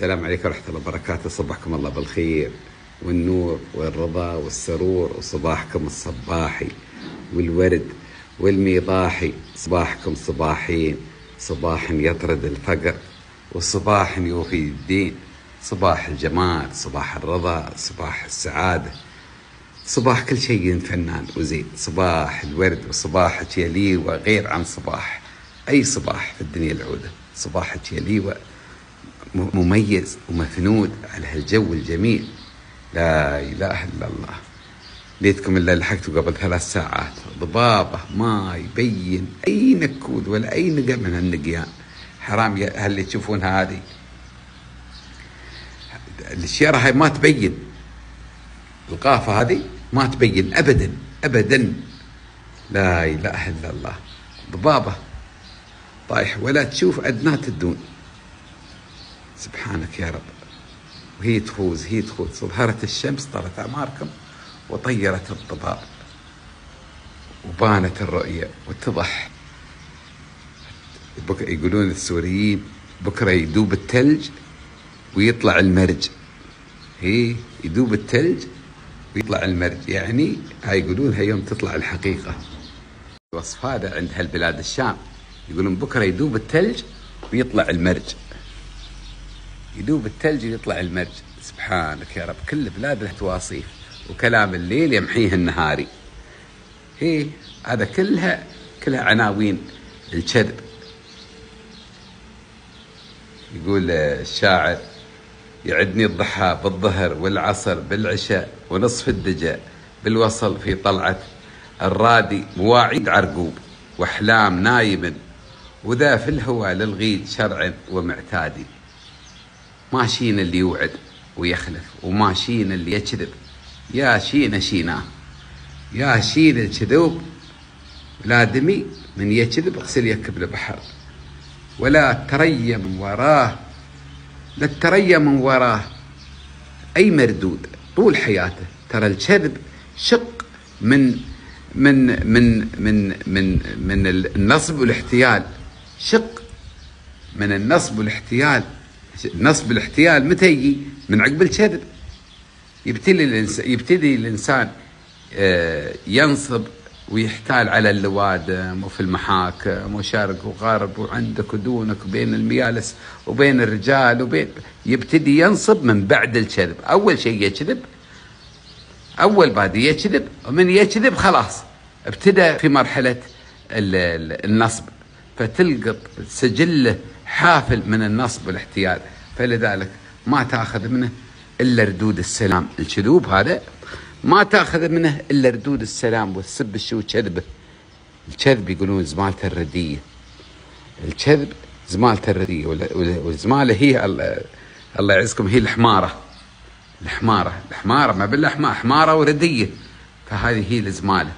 السلام عليكم ورحمة الله وبركاته. صبحكم الله بالخير والنور والرضا والسرور وصباحكم الصباحي والورد والميضاحي. صباحكم صباحين صباح يطرد الفقر وصباح يوفي الدين. صباح الجمال صباح الرضا صباح السعادة. صباح كل شيء فنان وزين. صباح الورد وصباحك يا ليوة غير عن صباح. أي صباح في الدنيا العودة؟ صباحك يا ليوة مميز ومفنود على هالجو الجميل. لا إله إلا الله. ليتكم إلا لحقتوا قبل ثلاث ساعات. ضبابة ما يبين أي نكود ولا أي نقع من هالنقيان. حرام يا اللي تشوفونها هذه. الشيرة هاي ما تبين. القافة هذه ما تبين أبدا أبدا. لا إله إلا الله. ضبابة. طايح ولا تشوف أدنات الدون سبحانك يا رب. وهي تفوز هي تفوز ظهرت الشمس طرت أعماركم وطيرت الضباب وبانت الرؤية واتضح يقولون السوريين بكرة يدوب الثلج ويطلع المرج. هي يدوب الثلج ويطلع المرج. يعني هاي يقولونها يوم تطلع الحقيقة. الوصف هذا عند هالبلاد الشام. يقولون بكرة يدوب الثلج ويطلع المرج. يدوب الثلج ويطلع المرج. سبحانك يا رب. كل بلاد له تواصيف وكلام الليل يمحيه النهاري. هي هذا كلها كلها عناوين الكذب. يقول الشاعر يعدني الضحى بالظهر والعصر بالعشاء ونصف الدجى بالوصل في طلعة الرادي مواعيد عرقوب وأحلام نايم وذا في الهوى للغيد شرع ومعتادي ماشيين اللي يوعد ويخلف وماشيين اللي يكذب يا شين شيناه يا شين الكذوب لا دمي من يكذب اغسل يكب البحر ولا تري من وراه لا تري من وراه. أي مردود طول حياته ترى الكذب شق من من من من من من النصب والاحتيال. شق من النصب والاحتيال. النصب والاحتيال متى يجي؟ من عقب الكذب يبتدي الانسان يبتدي الإنسان ينصب ويحتال على اللوادم وفي المحاكم وشرق وغرب وعندك ودونك وبين الميالس وبين الرجال وبين يبتدي ينصب من بعد الكذب أول شيء يكذب أول بادي يكذب ومن يكذب خلاص ابتدى في مرحلة النصب. فتلقط سجله حافل من النصب والاحتيال. فلذلك ما تاخذ منه إلا ردود السلام. الكذوب هذا ما تاخذ منه إلا ردود السلام والسب الشو كذبه الكذب يقولون زمالته الردية. الكذب زمالته الردية. والزماله هي الله يعزكم هي الحمارة. الحمارة. الحمارة ما بالحماره حمارة وردية. فهذه هي الزمالة.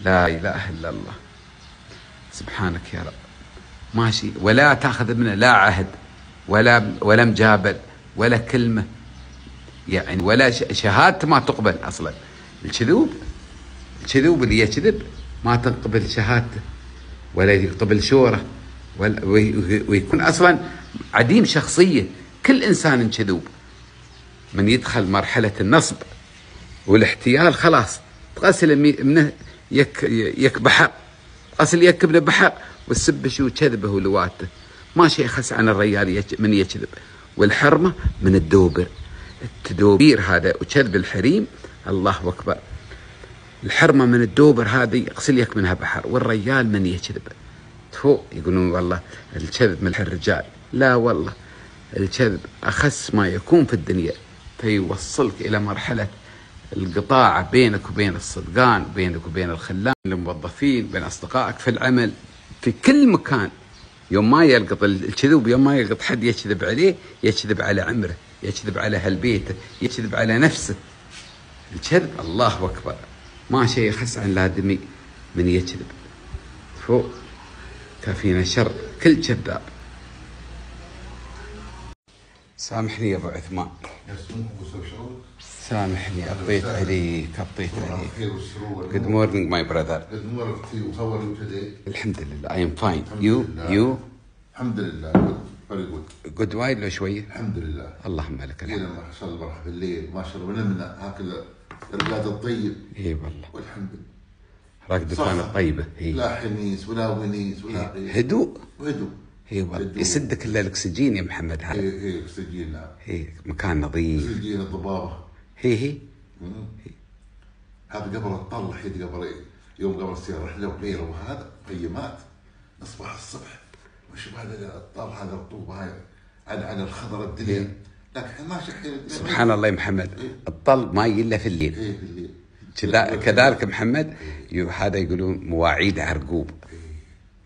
لا إله إلا الله. سبحانك يا رب. ماشي. ولا تأخذ منه لا عهد ولا ولا مجابل ولا كلمة. يعني ولا شهادته ما تقبل أصلا. الكذوب الكذوب اللي يكذب ما تقبل شهادته ولا يقبل شوره ويكون أصلا عديم شخصية. كل إنسان كذوب. من يدخل مرحلة النصب والاحتيال خلاص. تغسل منه يك يك بحر غسل يك بحر والسب شو كذبه ولواته ما شيء يخس عن الرجال من يكذب. والحرمة من الدوبر. التدوبير هذا وكذب الحريم. الله أكبر. الحرمة من الدوبر هذه اغسل يك منها بحر. والرجال من يكذب. تفو يقولون والله الكذب من الرجال. لا والله. الكذب أخس ما يكون في الدنيا. فيوصلك إلى مرحلة القطاع بينك وبين الصدقان بينك وبين الخلان الموظفين بين أصدقائك في العمل. في كل مكان. يوم ما يلقط الكذوب يوم ما يلقط حد يكذب عليه يكذب على عمره يكذب على هالبيت يكذب على نفسه. الكذب الله أكبر. ما شيء يخس عن الآدمي من يكذب. فوق كافينا شر كل كذاب. سامحني يا أبو عثمان. سامحني أبطيت عليك أبطيت عليك Good morning my brother Good morning to you. How are you today? الحمد لله I am fine You You Alhamdulillah. Good. فريق قد وايد لو شوية الحمد لله اللهم لك الحمد ما شاء الله بروح بالليل ما شاء الله ونمنا هكذا الرقاد الطيب إي والله والحمد لله. كانت طيبة إي لا حنيس ولا ونيس ولا غير هدوء وهدوء إي والله هدوء. يسدك الا الأكسجين يا محمد هذا إيه إيه أكسجين نعم إي مكان نظيف أكسجين الضبابة هي هي. هذا قبل الطل حيد قبل يوم قبل تصير رحله وليله وهذا مخيمات نصبح الصبح. وش هذا الطل هذا الرطوبه هاي. على على الخضر الدنيا. لكن ماشي حين سبحان الله يا محمد. الطل ما إلا في الليل. إيه بالليل كذا- كذلك محمد هذا يقولون مواعيد عرقوب.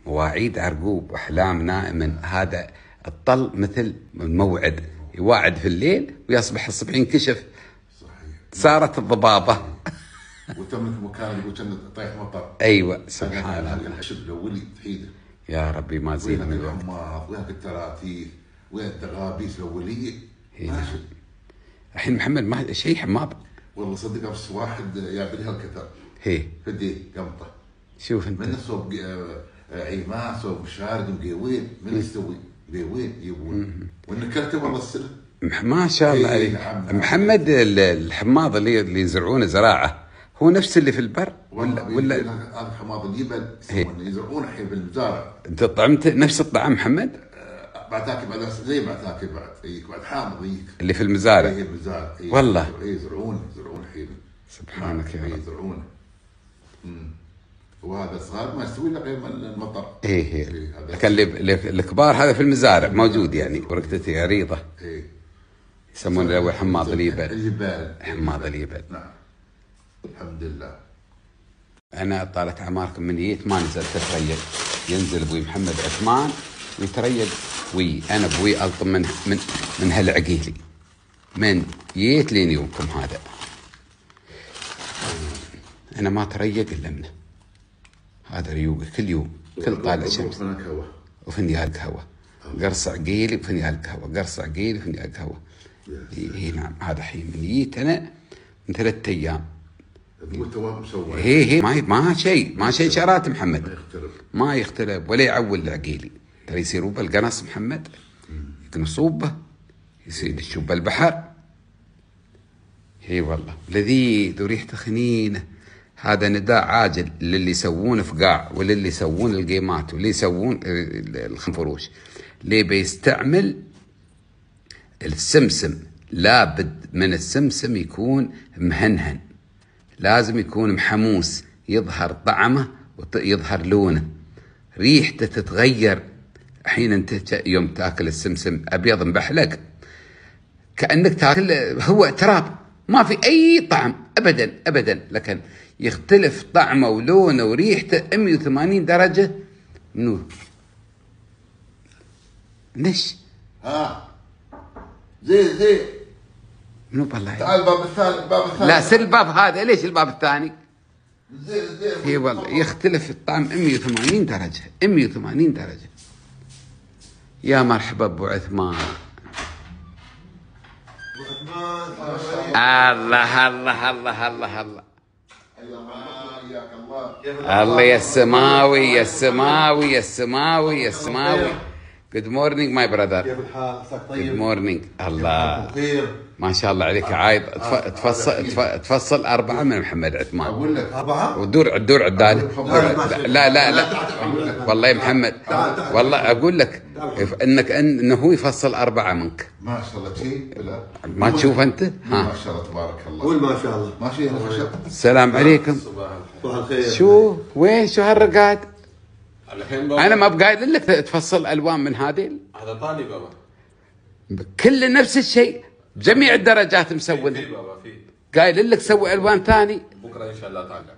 مواعيد عرقوب واحلام نائما. هذا الطل مثل الموعد يواعد في الليل ويصبح الصبح ينكشف. صارت الضبابة. وتملك مكان يقول كان طيح مطر. أيوه سبحان الله. الحشد الاولي تحيده. يا ربي ما زيد من الوقت وين التراتيف وين الدغابيس الاوليه إيه. ماشي الحين محمد ما شيء حماض. والله صدق امس واحد جاب لي هالكثر هي فدي قمطة. شوف أنت. من صوب عيماء صوب مشارد مقيوين. من يستوي؟ مقيوين يبون والنكرته والله السنة ما شاء الله إيه، عليك. محمد ال- الحماض اللي اللي يزرعونه زراعة هو نفس اللي في البر؟ ولا ولا هذا حماض اليبل إيه. يسوون يزرعون الحين بالمزارع أنت طعمت نفس الطعام محمد؟ آه، بعد تاكل بعد زي بعد تاكل بعد يجيك بعد حامض يجيك اللي في المزارع. هي المزارع إيه، والله. إيه، يزرعون يزرعون الحين سبحانك يا إيه، رب. يزرعونه أمم. وهذا صغار ما يستوي الا غير المطر. إيه إيه، إيه لكن الكبار هذا في المزارع موجود يعني ورقدته عريضه إيه. يسمونه له حماض اليبل اليبال حماض اليبل نعم. الحمد لله. أنا طالت أعماركم من جيت ما نزلت اتريق ينزل أبوي محمد عثمان ويتريق وي أنا أبوي ألطم من من من هالعقيلي من جيت لين يومكم هذا. أنا ما تريق إلا منه. هذا ريوقه كل يوم كل طالع شمس. وفنجان قهوه قرص عقيلي وفنجان قهوه قرص عقيلي وفنجان قهوه اي نعم. هذا حين من جيت أنا من ثلاثة أيام. تقول تو مسوي. هي هي ما ما شيء ما شيء شرات محمد. ما يختلف. ما يختلف. ولا يعول العقيلي. ترى يصيروا بالقنص محمد. يقنصوا به يصير يشوف بالبحر إي والله. لذيذ وريحته خنينه هذا نداء عاجل. للي يسوون فقاع وللي يسوون القيمات واللي يسوون الخنفروش. اللي بيستعمل السمسم. لابد من السمسم يكون مهنهن. لازم يكون محموس يظهر طعمه ويظهر لونه. ريحته تتغير. حين انت يوم تاكل السمسم أبيض مبحلق كأنك تاكل هو تراب. ما في أي طعم. ابدا ابدا. لكن يختلف طعمه ولونه وريحته 180 درجة. منو؟ ليش؟ ها. زين زين منو بالله. تعال الباب الثاني الباب الثاني. لا سل الباب هذا. ليش الباب الثاني؟ زين زين إي والله يختلف الطعم 180 درجة 180 درجة. يا مرحبا أبو عثمان. الله الله الله الله الله. الله يا السماوي يا السماوي يا السماوي يا السماوي. good morning my brother كيف الحال؟ عساك good طيب؟ morning الله. بخير. ما شاء الله عليك. عايض تف- تفصل تف- تفصل أربعة من محمد عثمان. أقول لك أربعة؟ ودور الدور عدال. لا، لا لا والله يا محمد والله أقول لك إنك إنه هو يفصل أربعة منك. ما شاء الله شيء؟ ما تشوف أنت؟ ها. ما شاء الله تبارك الله. قول ما شاء الله. ماشي هنا خشب السلام عليكم. صباح الخير. شو؟ وين؟ شو هالرقاد؟ أنا ما بقايل لك تفصل ألوان من هذه. هذا طالي بابا. كل نفس الشيء. بجميع الدرجات مسوي في بابا في. قايل لك سوي ألوان ثاني. بكرة إن شاء الله تعال لك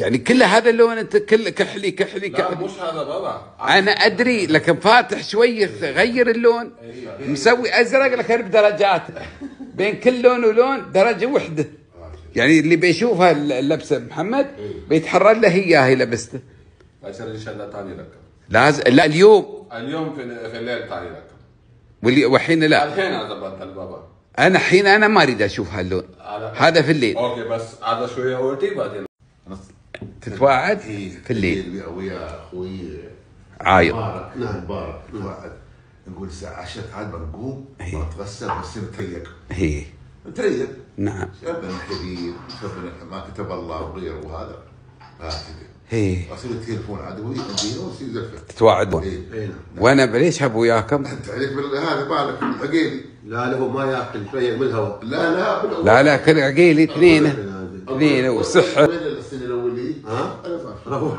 يعني كل هذا اللون أنت كل كحلي كحلي لا كحلي. مش هذا بابا. أنا أدري لكن فاتح شوية غير اللون. مسوي أزرق لكن بدرجات بين كل لون ولون درجة وحدة. يعني اللي بيشوفها اللبسة محمد بيتحرر له هي لبسته. عشان ان شاء الله تعالي لك لازم لا اليوم اليوم في, في الليل تعالي لك واللي وحين لا الحين أنا ضبطت البابا أنا حين أنا ما اريد أشوف هاللون هذا في الليل أوكي بس هذا شوية اورتي بعدين تتواعد في الليل ويا أخوي عايض مبارك نعم مبارك واحد نقول الساعة 10 عاد بنقوم. بتغسل بصير نتريق هي نتريق نعم ربنا الحبيب ربنا ما كتب الله وغيره وهذا هكذا هي أصير التليفون عدوي ادينه واصير زفة. تتواعدون إيه اي نعم. وأنا ليش أبو وياكم أنت عليك بالهذا بالك. عقيلي لا له ما ياكل شوية من الهواء. لا لا. لا لا كل عقيلي اثنين. اثنين وصحة. وين السنة الأولية؟ ها؟ روح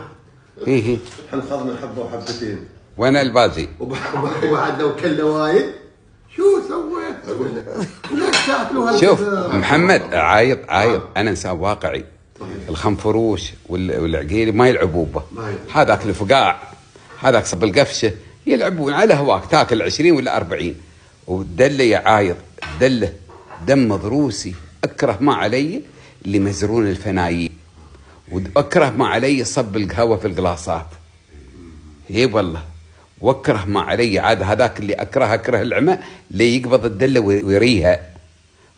هي إحنا خذنا حبة وحبتين. وأنا الباجي وبعد لو كلنا وايد. شو سويت؟ شوف؟ محمد عايض عايض أنا إنسان واقعي. الخنفروش وال- والعقيلي ما يلعبوا به. ما يلعبوا. هذاك الفقاع هذاك صب القفشة يلعبون على هواك تاكل 20 ولا 40 والدله يا عايض الدله دم ضروسي أكره ما علي اللي مزرون الفنايين وأكره ما علي صب القهوة في القلاصات. اي والله. وأكره ما علي عاد هذاك اللي أكره أكره العمى اللي يقبض الدلة وي- ويريها.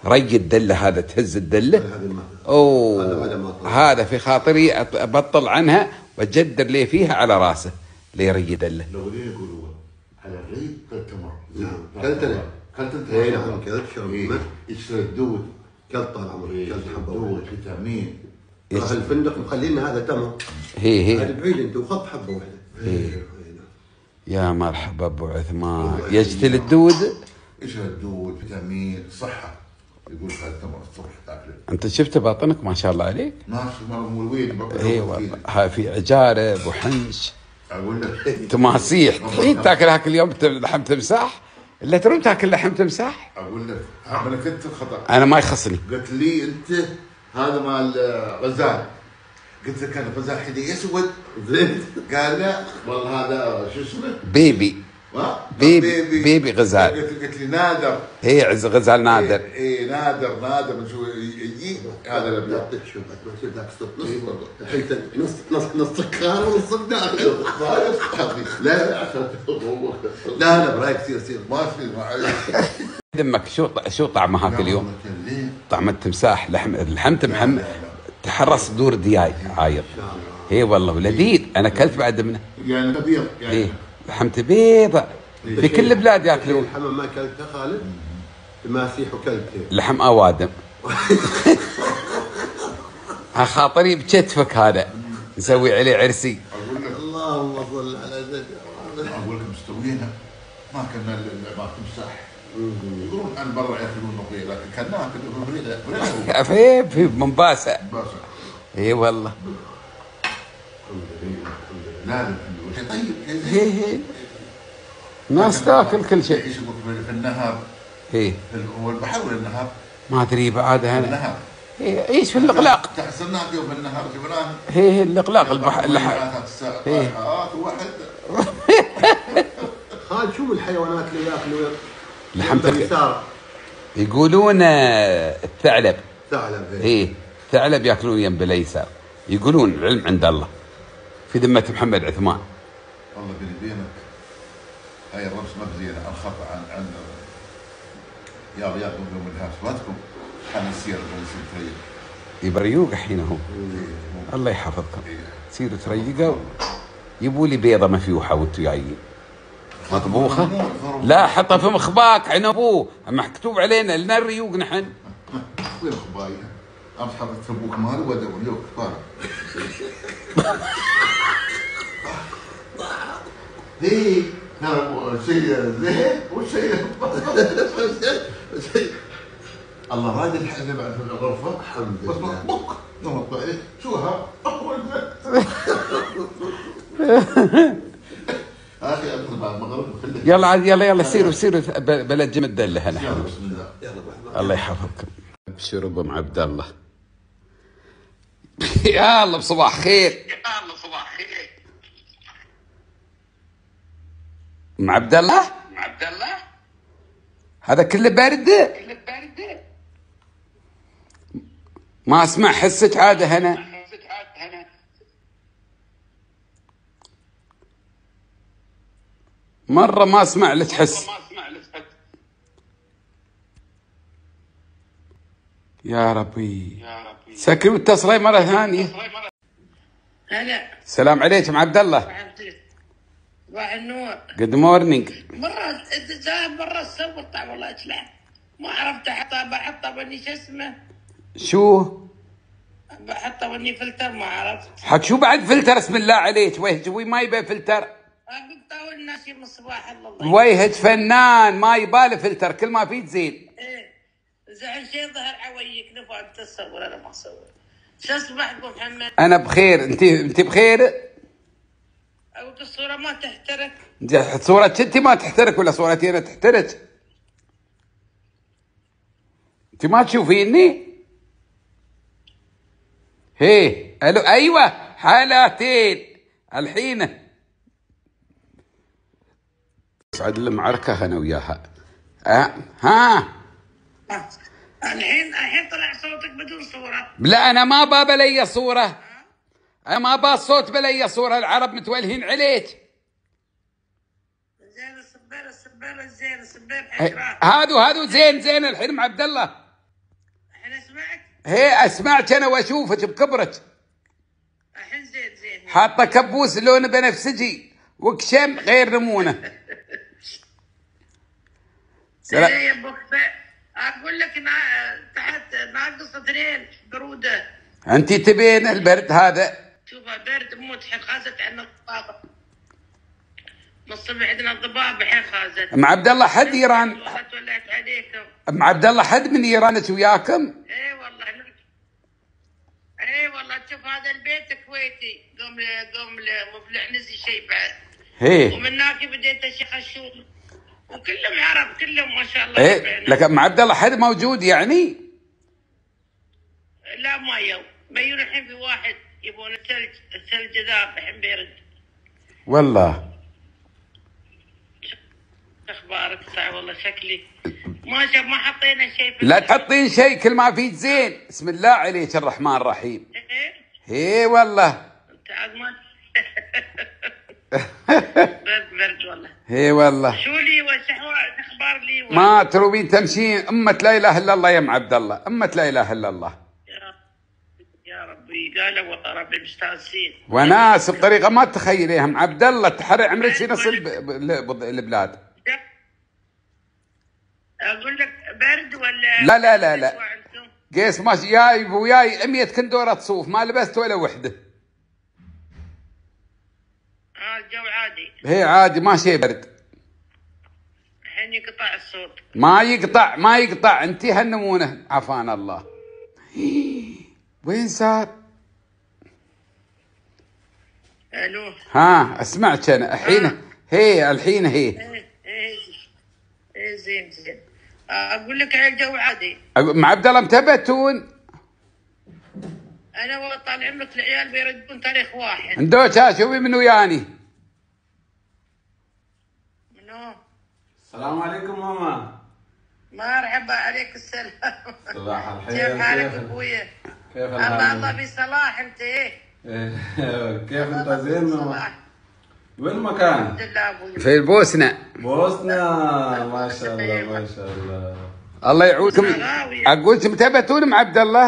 ري الدلة هذا تهز الدلة. أوه هذا في خاطري ابطل عنها واجدر لي فيها على رأسه ليري دلة. الاولين يقولون على الريق كل تمر نعم. كلت أنت. إيه نعم، كلت شرب. إيه. يشتري الدود. كلت طال عمري كلت حبة. دود فيتامين. راح الفندق مخلينا هذا تمر. هي هذا هي بعيد أنت وخط حبة واحدة. إيه، نعم. يا مرحبا أبو عثمان. يجتل الدود؟ إيش الدود فيتامين صحة. يقول هذا تمر الصبح تاكله. أنت شفت باطنك ما شاء الله عليك؟ ماشي مره مو الوين اي والله. هاي في عجارب وحنش أقول لك. تماسيح الحين تاكلها كل يوم ت- لحم تمساح؟ الا تروم تاكل لحم تمساح؟ أقول لك أنا كنت خطا أنا ما يخصني. قلت لي أنت هذا مال آه، غزال. قلت له كان غزال حدي اسود زين قال لا والله هذا شو اسمه؟ baby. baby- baby غزال. قلت لي نادر. هي عز غزال نادر. اي إيه نادر نادر. من شو يجي هذا شوف يصير ذاك صوت نص. الحين نص نص نص سكر ونص داخل. لا لا لا لا برايك سير سير ما في ما دمك. شو ط- شو طعمه هاك اليوم؟ طعم التمساح. لحم لحمت محمد تحرص دور دياي عايض اي والله ولذيذ. أنا أكلت بعد منه يعني ابيض يعني لحمته بيضة في كل البلاد يأكلون. الحمام ما اكلته خالد تماسيح وكلته لحم أوادم. ها خاطري بكتفك هذا. نسوي عليه عرسي. أقول لك. اللهم صل على سيدنا أقول لك مستوينا. ما كنا ال- ما تمساح يقولون عن برا يأكلون نقيه لكن كنا ناكل في في إي والله. لا لا. شيء طيب هي. ناس تاكل كل شيء. يقول في- النهر ال- هو البحر ولا النهر؟ ما أدري بعد أنا النهر إيش في الإقلاق؟ تحصلنا في النهر جبناه هي الإقلاق البحر واحد خالد شو الحيوانات اللي يأكلوا لحم يقولون آه، الثعلب. ثعلب إيه. إيه ثعلب يأكلون يم بالأيسر. يقولون العلم عند الله. في ذمة محمد عثمان. والله بيني وبينك هاي الرمس ما بزينة عن خطا عن عن يا رياض يوم الهاس فاتكم حنسير بنسير يبريوق الحين هو. الله يحفظكم. تصيروا تريقوا يبوا لي بيضة مفيوحه وأنتم جايين مطبوخة؟ لا حطها في مخباك عين أبوه. مكتوب علينا لنا الريوق نحن. وين خبايا؟ امس حضرت أبوك مالي ودعوا اليوم كفاره زين وشيء الله راضي الحين بعد في الغرفة. الحمد بس لله. بك نمط عليه شو ها؟ أخي أدخل بعد المغرب. يلا عاد يلا يلا سيروا سيروا. بلد جمد دله هنا. يلا بسم الله. يلا. الله يحفظكم. ابشروا ام عبد الله؟ يا الله بصباح خير. ام عبد الله؟ عبد الله. هذا كله بارد؟ البارده ما أسمع حسك عادة هنا. مرة ما أسمع لك حس. ما أسمع لك يا ربي. يا ربي. سكروا اتصلي مرة ثانية. هلا. السلام عليكم عبد الله. صباح النور جود مورنينج مرة ذهب مرة طعم والله اشلح ما عرفت احطها بحطها بني شو اسمه. شو؟ بحطها بني فلتر ما عرفت. حق شو بعد فلتر؟ اسم الله عليك. ويه جوي ما يبي فلتر. قلت الناس من الصباح الله ويهج فنان ما يباله فلتر. كل ما فيه زين إيه. زعل شيء ظهر عويك. نفع تصور أنا ما أصور. شو اصبح أبو محمد؟ أنا بخير. أنت أنت بخير؟ الصورة ما تحترق. صورتك انت ما تحترك ولا صورتي أنا تحترك انت ما تشوفيني؟ هي ألو أيوه حالتين الحين صعد المعركة أنا وياها. أه. ها؟ الحين الحين طلع صوتك بدون صورة. لا أنا ما با بلي صورة. أنا ما با الصوت بلي صورة العرب متولهين عليك. زين الصبير الزين الصبير هي- حجرات هادو هادو زين زين الحين مع عبد الله. الحين أسمعك؟ هي أسمعك أنا وأشوفك بكبرك. الحين زين زين. حاطة كبوس لونه بنفسجي وكشم غير نمونة. يا أبو أقول لك نا... تحت ناقص اثنين برودة. أنت تبين البرد هذا؟ شوفها برد موت حين خازت عندنا الضبابه من الصبح عندنا الضبابه حين خازت. أم عبد الله حد إيران؟ عليكم. أم عبد الله حد من إيران وياكم؟ إي والله إي والله تشوف هذا البيت كويتي. قوم قوم مفلح نزي شيء بعد. هي. ومن هناك بديت أشيخ الشغل وكلهم عرب كلهم ما شاء الله إيه. لك أم عبد الله حد موجود يعني؟ لا ما يوم. بيون الحين في واحد. يبون الثلج الثلج ذاب الحين بيرد. والله. أخبارك صعب والله شكلي. ما شاف ما حطينا شيء لا تحطين شيء كل ما فيك زين. بسم الله عليك الرحمن الرحيم. إيه؟ هي والله. أنت عاد ما برد برد والله. هي والله. شو لي أخبار لي ما تروين تمشين. أمة لا إله إلا الله يا أم عبد الله. أمة لا إله إلا الله. يا- يا ربي قالوا والله ربي مستانسين وناس بطريقة ما تتخيليها أم عبد الله تحرق عمرك في نص البلاد؟ أقول لك برد ولا لا لا لا لا. قيس ماشي جاي وياي 100 كندورة صوف ما لبست ولا وحدة. آه الجو عادي. هي عادي ما شيء برد. الحين يقطع الصوت. ما يقطع ما يقطع. انتي هالنمونة عفانا الله. وين صار؟ ألو. ها أسمعك أنا. الحين هي الحين هي. إيه إيه إيه زين زين. أقول لك على الجو عادي. مع عبد الله متبتون أنا والله طال عمرك العيال بيردون تاريخ واحد. اندوش ها شوفي من وياني؟ منو؟ السلام عليكم ماما. مرحبا عليك السلام. صباح الخير كيف حالك كيف اخويا؟ كيف الله الله؟ بصلاح أنت إيه؟ كيف انت زين. وين المكان؟ في البوسنة. بوسنا ما شاء الله ما شاء الله. الله يعودكم. أقول متبتون مع عبد الله؟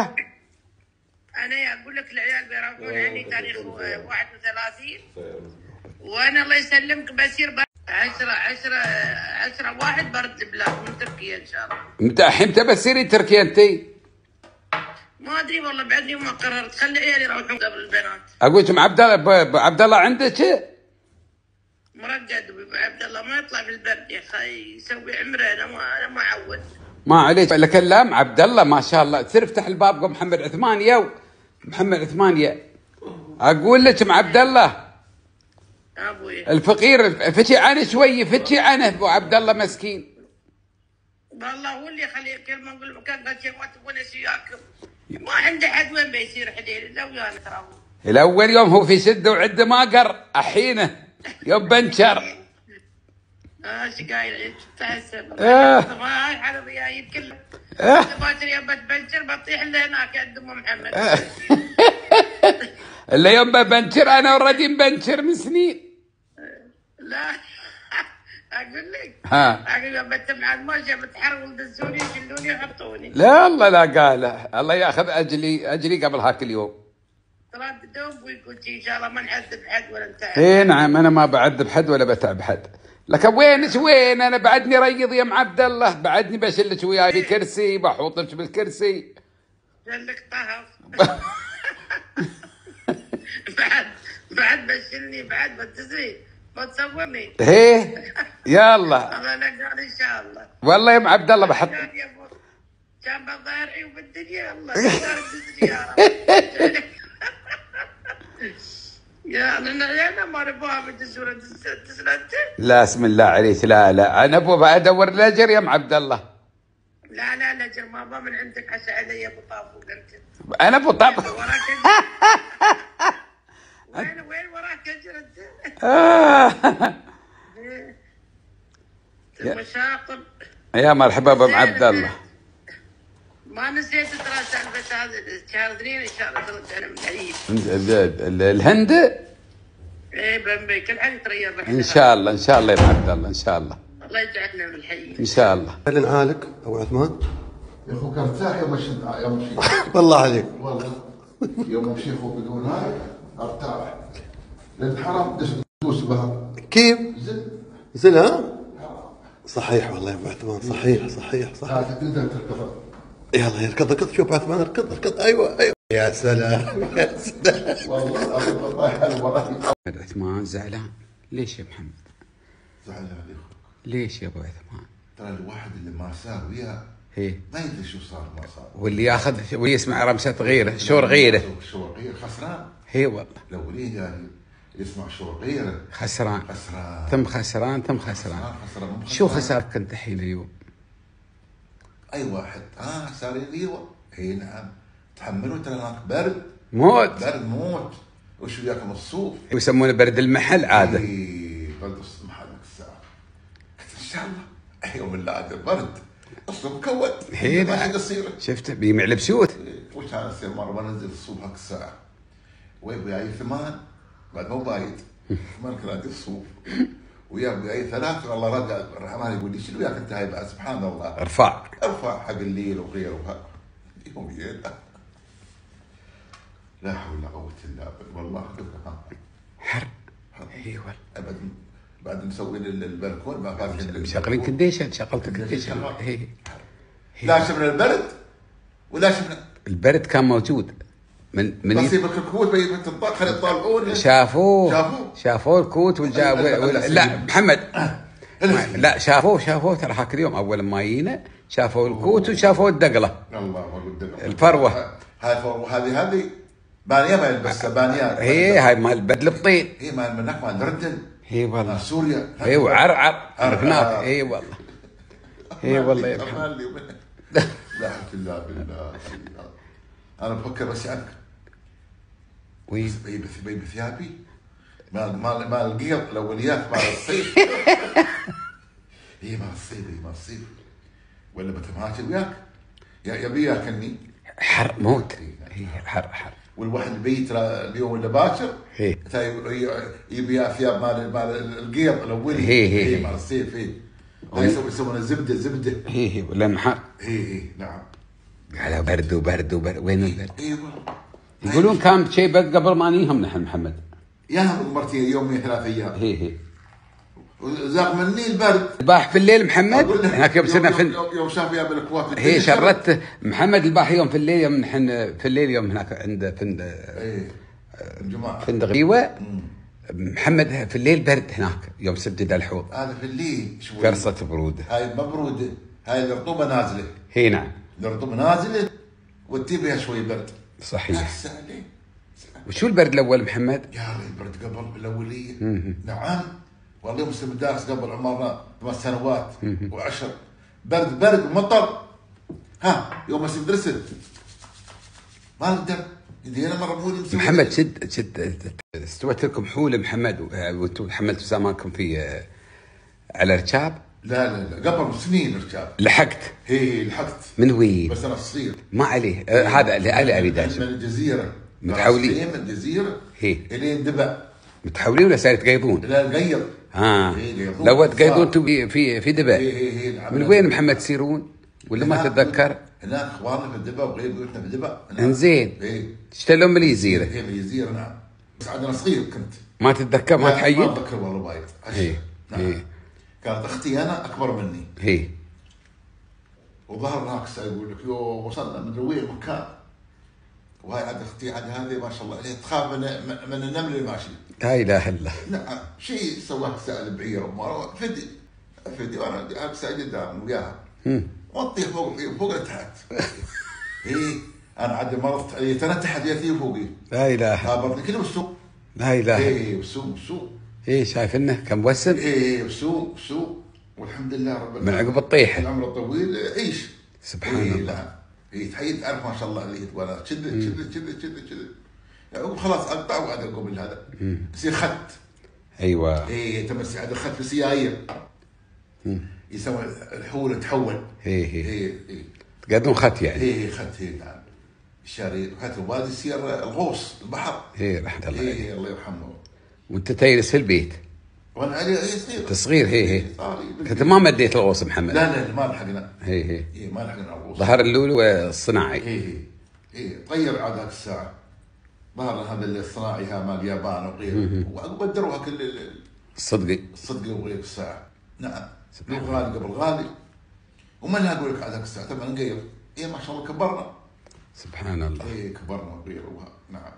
أنا أقول لك العيال بيروحون عني تاريخ 31 وأنا الله يسلمك بصير ب- عشرة عشرة عشرة واحد برد البلاد من تركيا إن شاء الله. الحين متبسري تركيا انتي ما أدري والله بعد يوم ما قررت. خلي عيالي يروحون قبل البنات. أقول مع عبد الله عبد الله عندك؟ مرقد عبد الله ما يطلع في البرد يا أخي. يسوي عمرة أنا ما أنا ما أعود. ما عليك. لك لا مع عبد الله ما شاء الله. تصير افتح الباب محمد عثمان يو. محمد عثمان يا. أقول لك عبد الله. أبوي. الفقير فتشي عنه شوي فتشي عنه أبو عبد الله مسكين. والله هو اللي يخلي كل ما نقول قال شيء ما تبون وياكم ما عنده حد وين بيصير حدير لو ويانا ترى هو. الأول يوم هو في شده وعنده ما قر الحينه يوم بنشر. إيش قايل؟ تحسن آه. ما هاي حرب جايين كله. آه. باكر يوم بتبنشر بطيح اللي هناك عند أم محمد. اللي يوم بنشر أنا أوريدي مبنشر من سنين. لا. أقول لك؟ ها. أقول يوم بتمع الموجه بتحرول دزوني يشلوني يحطوني لا الله لا قال الله ياخذ أجلي أجلي قبل هاك اليوم. طلعت دوب ويقول شي إن شاء الله ما نعذب حد ولا نتعب اي نعم أنا ما بعذب حد ولا بتعب حد. لكن وين وين؟ أنا بعدني ريض يا ام عبد الله. بعدني بشلك وياي في كرسي بحوطك بالكرسي. جلك طهف بعد بعد بشلني بعد بتزري بتصورني هي؟ يلا. الله قال إن شاء الله. والله يا ام عبد الله بحط كان يبغى كان بالظاهر عيوب الدنيا الله. يا عيالنا ما بالدسوره تسلنت لا بسم الله عليك. لا لا. أنا ابو أدور الاجر يا أم عبد الله. لا لا لا جر ما با من عندك حس علي أبو أنت. أنا أبو وراك وين وين وراك اجر أنت؟ مشاطر يا مرحبا بام عبد الله. ما نسيت ترى سالفه هذا شهر اثنين إن شاء الله ترد أنا من العيد الهند؟ إيه بمبي. كل حد رحلة. إن شاء الله إن شاء الله يا ام عبد الله إن شاء الله. الله يجعلنا من الحي إن شاء الله. هل نعالك أبو عثمان؟ يا أخوك ارتاح يوم الشد يوم الشيخ. والله عليك. والله. يوم الشيخ بدون هاي أرتاح. لأن حرام تدوس بها. كيف؟ زين زلها؟ صحيح والله يا أبو عثمان صحيح صحيح صحيح. هذا تقدر تركض يلا يركض اركض شوف عثمان اركض اركض. أيوه أيوه. يا سلام يا سلام. والله عثمان زعلان؟ ليش يا محمد؟ زعلان يا ليش يا أبو عثمان؟ ترى الواحد اللي ما صار وياه هي ما يدري شو صار ما صار. واللي ياخذ واللي يسمع رمسة غيره شور غيره. شو غير خسران. هي والله لو ليه يعني يسمع شو غيره خسران. خسران. ثم خسران ثم خسران. خسران خسران شو. خسارتك انت الحين اليوم؟ أي واحد. آه صار أيوه إي نعم. تحملوا ترى هناك برد. موت. برد موت. وش وياكم الصوف؟ يسمونه برد المحل عادة. إي برد محلك الساعة. قلت إن شاء الله. يوم اللي عاد البرد أصلا مكود ما. يصير. شفت؟ بيمع لبسوت وش أنا اصير مرة بنزل الصوف هاك الساعة. ويا وياي ثمان بعد مو بايد ثمان كراتي الصوف. ويا وياي ثلاث والله رجع الرحمن يقول لي شنو وياك أنت هاي بعد سبحان الله. ارفع. ارفع حق الليل وغيره. وها يوم يلا لا حول ولا قوة إلا بالله. والله. حر. اي والله أبد بعد مسوين ال- البلكون ما فاتحين مشغلين كنديشن شغلت كنديشن هي لا شفنا البرد ولا شفنا البرد كان موجود. من من نصيب الكوت بي تنطق خلي يطالعون شافوه. شافوه؟ شافوه الكوت والجا ولا- لا محمد. لا شافوه شافوه. ترى هاك اليوم أول ما جينا شافوا الكوت وشافوا الدقلة. الله ما قدام الفروة. هاي الفروة. هذه هذه بانية ما يلبسها بانيات. هي هاي مال بدل الطين هي مال من هناك مال هي مال والله سوريا اي وعرعر عرعر. هناك اي والله. اي والله لا حول الله بالله أنا بفكر بس عنك وين بيب بيب ثيابي مال مال مال القيط الاوليات مال الصيف هي مال الصيف هي مال الصيف ولا بتماشي وياك. يا يبي ياكلني. حر موت. هي حر. حر والواحد بيت اليوم ولا باكر ي- يبي ثياب مال مال القيط الاولي هي- هي- هي. مال الصيف هي يسوون زبدة زبدة. هي هي لأن حر هي هي نعم. على برد وبرد وبرد. وين البرد؟ اي والله. يقولون كان شيء برد قبل ما نيهم نحن محمد. يا مرتين يومين ثلاث أيام. هي هي. زاق مني البرد. الباح في الليل محمد؟ هناك يوم صرنا في يوم, يوم شاف يا بالكوات هي شردت محمد الباح يوم في الليل يوم نحن في الليل يوم هناك عند إيه. الجماعه فندق ريوه محمد في الليل برد هناك يوم سدد الحوض. هذا في الليل. شوي. فرصة برودة. هاي ما بروده هاي الرطوبة نازلة. هي نعم. الرطوبة نازلة وتجيبها شوي برد. صحيح. وشو البرد الأول محمد؟ يا البرد قبل بالاوليه نعم. والله مسلم الدارس قبل عمرنا ثمان سنوات وعشر. برد برد ومطر ها يوم مسلم درست ما نقدر يدينا مره مولي مسوي محمد شد شد استوت لكم حول محمد وأنتم حملتوا سامانكم في آه، على ركاب. لا لا لا قبل سنين ركاب لحقت هي هي لحقت من وين؟ بس أنا صغير ما عليه آه، هذا اللي اريد من. الجزيرة متحولين. من الجزيرة هي. إلين دبا متحولين ولا صاير تقيضون؟ لا نغير آه إيه،. لو تقيضون أنتم في في في هي هي هي. من وين محمد تسيرون؟ ولا ما تتذكر؟ هناك أخواننا في الدبا وغير بيوتنا في هناك. انزين اشتلون من الجزيره هي من الجزيره نعم بس عاد أنا صغير كنت ما تتذكر ما لا، ما تحيد؟ أتذكر والله وايد. إيه، نعم إيه. كانت أختي أنا أكبر مني. هي. وظهر هناك يقول لك يو وصلنا من وين مكان. وهاي عاد أختي عاد هذه ما شاء الله عليها تخاف من من النمل اللي ماشي. لا إله إلا الله. نعم. شيء سواك سائل بعير وما فدي فدي وأنا اقسى قدام وياها. وطي فوق فوق لتحت اي أنا عاد مرضت علي تنتحت يا فوقي. لا إله خابرني كله بالسوق. لا إله اي بالسوق بالسوق. إيه شايف إنه كم وسم اي بالسوق بالسوق والحمد لله رب من عقب الطيحة. العمر الطويل عيش. سبحان إيه الله. اي تحيي تعرف ما شاء الله عليه وأنا كذا كذا كذا كذا كذا يعني خلاص أقطع وقعد اقوم هذا. يصير خط أيوه. اي تمسي عاد الخط في سيايير يسوي الحول تحول هي اي اي تقدم خط يعني. اي خط هي نعم. الشاري خط الوادي يصير الغوص البحر. هي رحمة الله اي الله يرحمه. وانت تجلس في البيت. وأنا اي صغير. صغير هي هي. انت ما مديت الغوص محمد. لا لا ما لحقنا. هي هي. اي ما لحقنا الغوص. ظهر اللولو الصناعي. اي اي اي طير عاد ذاك الساعة. ظهر هذا الصناعي ها مال اليابان وغيره. وبدروها كل ال- صدقي الصدق. وغير الساعة. نعم. لو غالي قبل غالي. وما لها أقول لك على ذاك الساعة. طبعا نقير اي ما شاء الله كبرنا. سبحان الله. اي كبرنا وغيره. نعم.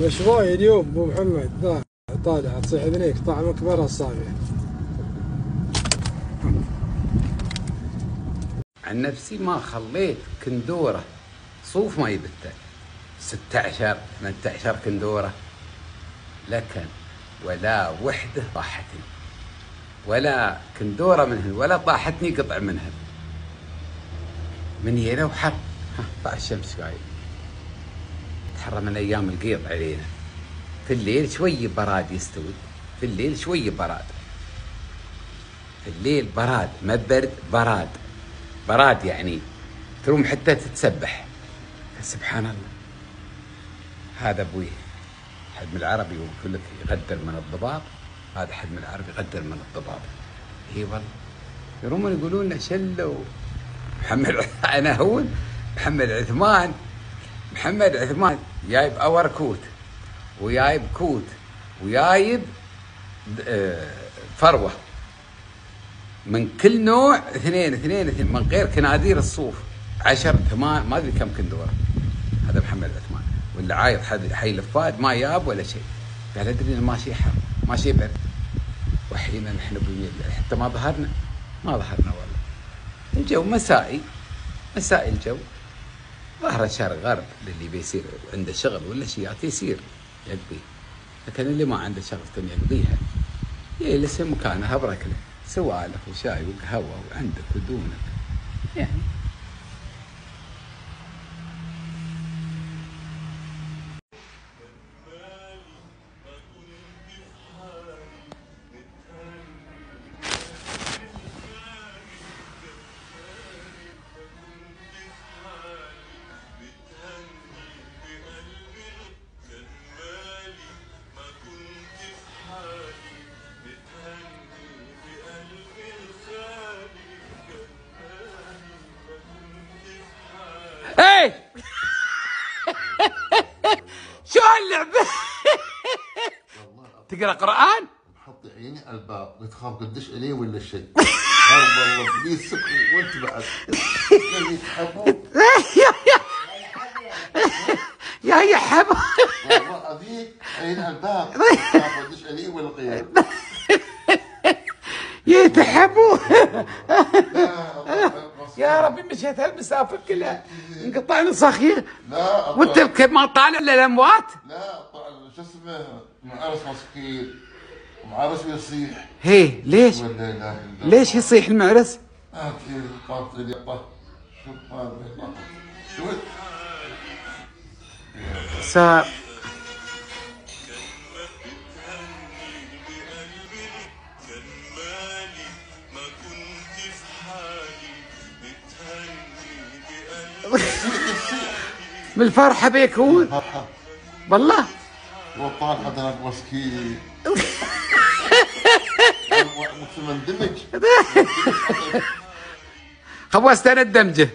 مشروعي اليوم أبو محمد. ذا طالع تصيح اذنيك طعم أكبر الصابع عن نفسي ما خليت كندورة. صوف ما يبته. 16 18 كندورة. لكن ولا وحدة طاحتني. ولا كندورة منهن ولا طاحتني قطع منهن من هنا وحر. طلع الشمس شوي. تحرى من أيام القيض علينا. في الليل شوي براد يستوي في الليل شوي براد. في الليل براد ما برد براد. براد يعني تروم حتى تتسبح. سبحان الله. هذا أبوي حد العربي يقول لك يقدر من الضباب. هذا حد من العربي يقدر من الضباب. إي والله. يرومون يقولون شلوا. محمد أنا هو محمد عثمان. محمد عثمان جايب overcoat وجايب كوت وجايب آه، فروة. من كل نوع اثنين اثنين اثنين. من غير كنادير الصوف. عشر ثمان ما أدري كم كندوره هذا محمد عثمان. واللي عايض حي لفاد ما ياب ولا شيء. قال أدري إن ماشي حر ماشي برد. وحينا نحن حتى ما ظهرنا. ما ظهرنا والله. الجو مسائي مسائي الجو. ظهر شرق غرب للي بيصير عنده شغل ولا شيء يصير يقضي لكن اللي ما عنده شغلة يقضيها. يجلس في مكانه أبرك له. سوالف وشاي وقهوة وعندك ودونك. يعني تقرأ قرآن؟ حط عيني على الباب قلت خاف قدش الي ولا شيء. والله بليز وانت بعد. تحبون يا يا. حب والله ابيك عيني على الباب. خاف قدش الي ولا غير يتحبوا يا ربي مشيت هالمسافة كلها انقطعنا صخير لا وانت ما طالع إلا الأموات؟ لا شو اسمه؟ معرس مسكين ومعرس يصيح. هي ليش؟ ولا إله إلا الله. ليش يصيح المعرس؟ اكل قاتل يطه شو هذا شو صار بالفرحة بيكون والله. وطال حضرتك مسكين مندمج خوست أنا الدمجه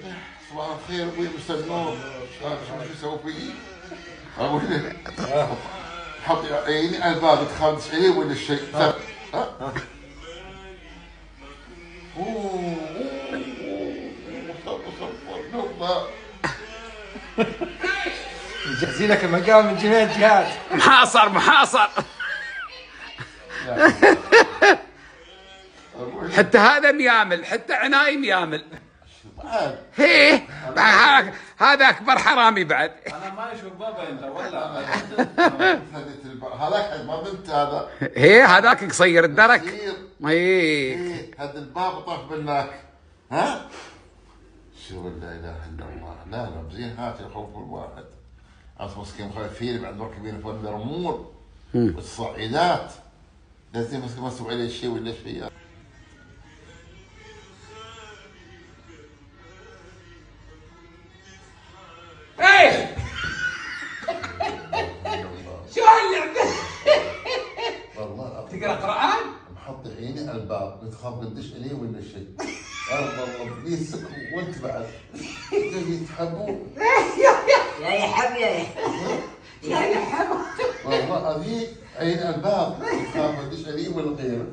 صباح الخير أبوي مستر نور شو يسوي فيي؟ حط عيني على الباب تخامس عليه ولا الشيء ها؟ مجهزين لك المقام من جميع الجهات محاصر محاصر. حتى هذا ميامل حتى عناي ميامل. بعد. هي هذاك- هذا أكبر حرامي بعد. أنا ما أشوف بابا انت ولا هذاك ما بنت هذا. هي هذاك قصير الدرك. إيه هذا الباب طاف بالناك. ها؟ شو لا إله إلا الله. لا لا بزين هات يخوف الواحد. مسكين خايفين بعد مركبين فوق الرمول والصعيدات لازم مسكين ما سووا عليه شيء ولا شيء. شو هاللعبة؟ والله العظيم. تقرأ قرآن؟ محط عيني على الباب. قلت خاف قدش عليه ولا شيء. الله الله بليز وانت بعد. يتحبون يا يحب يا يحب والله ابيك عين على الباب خاف قدش عليه ولا غيره.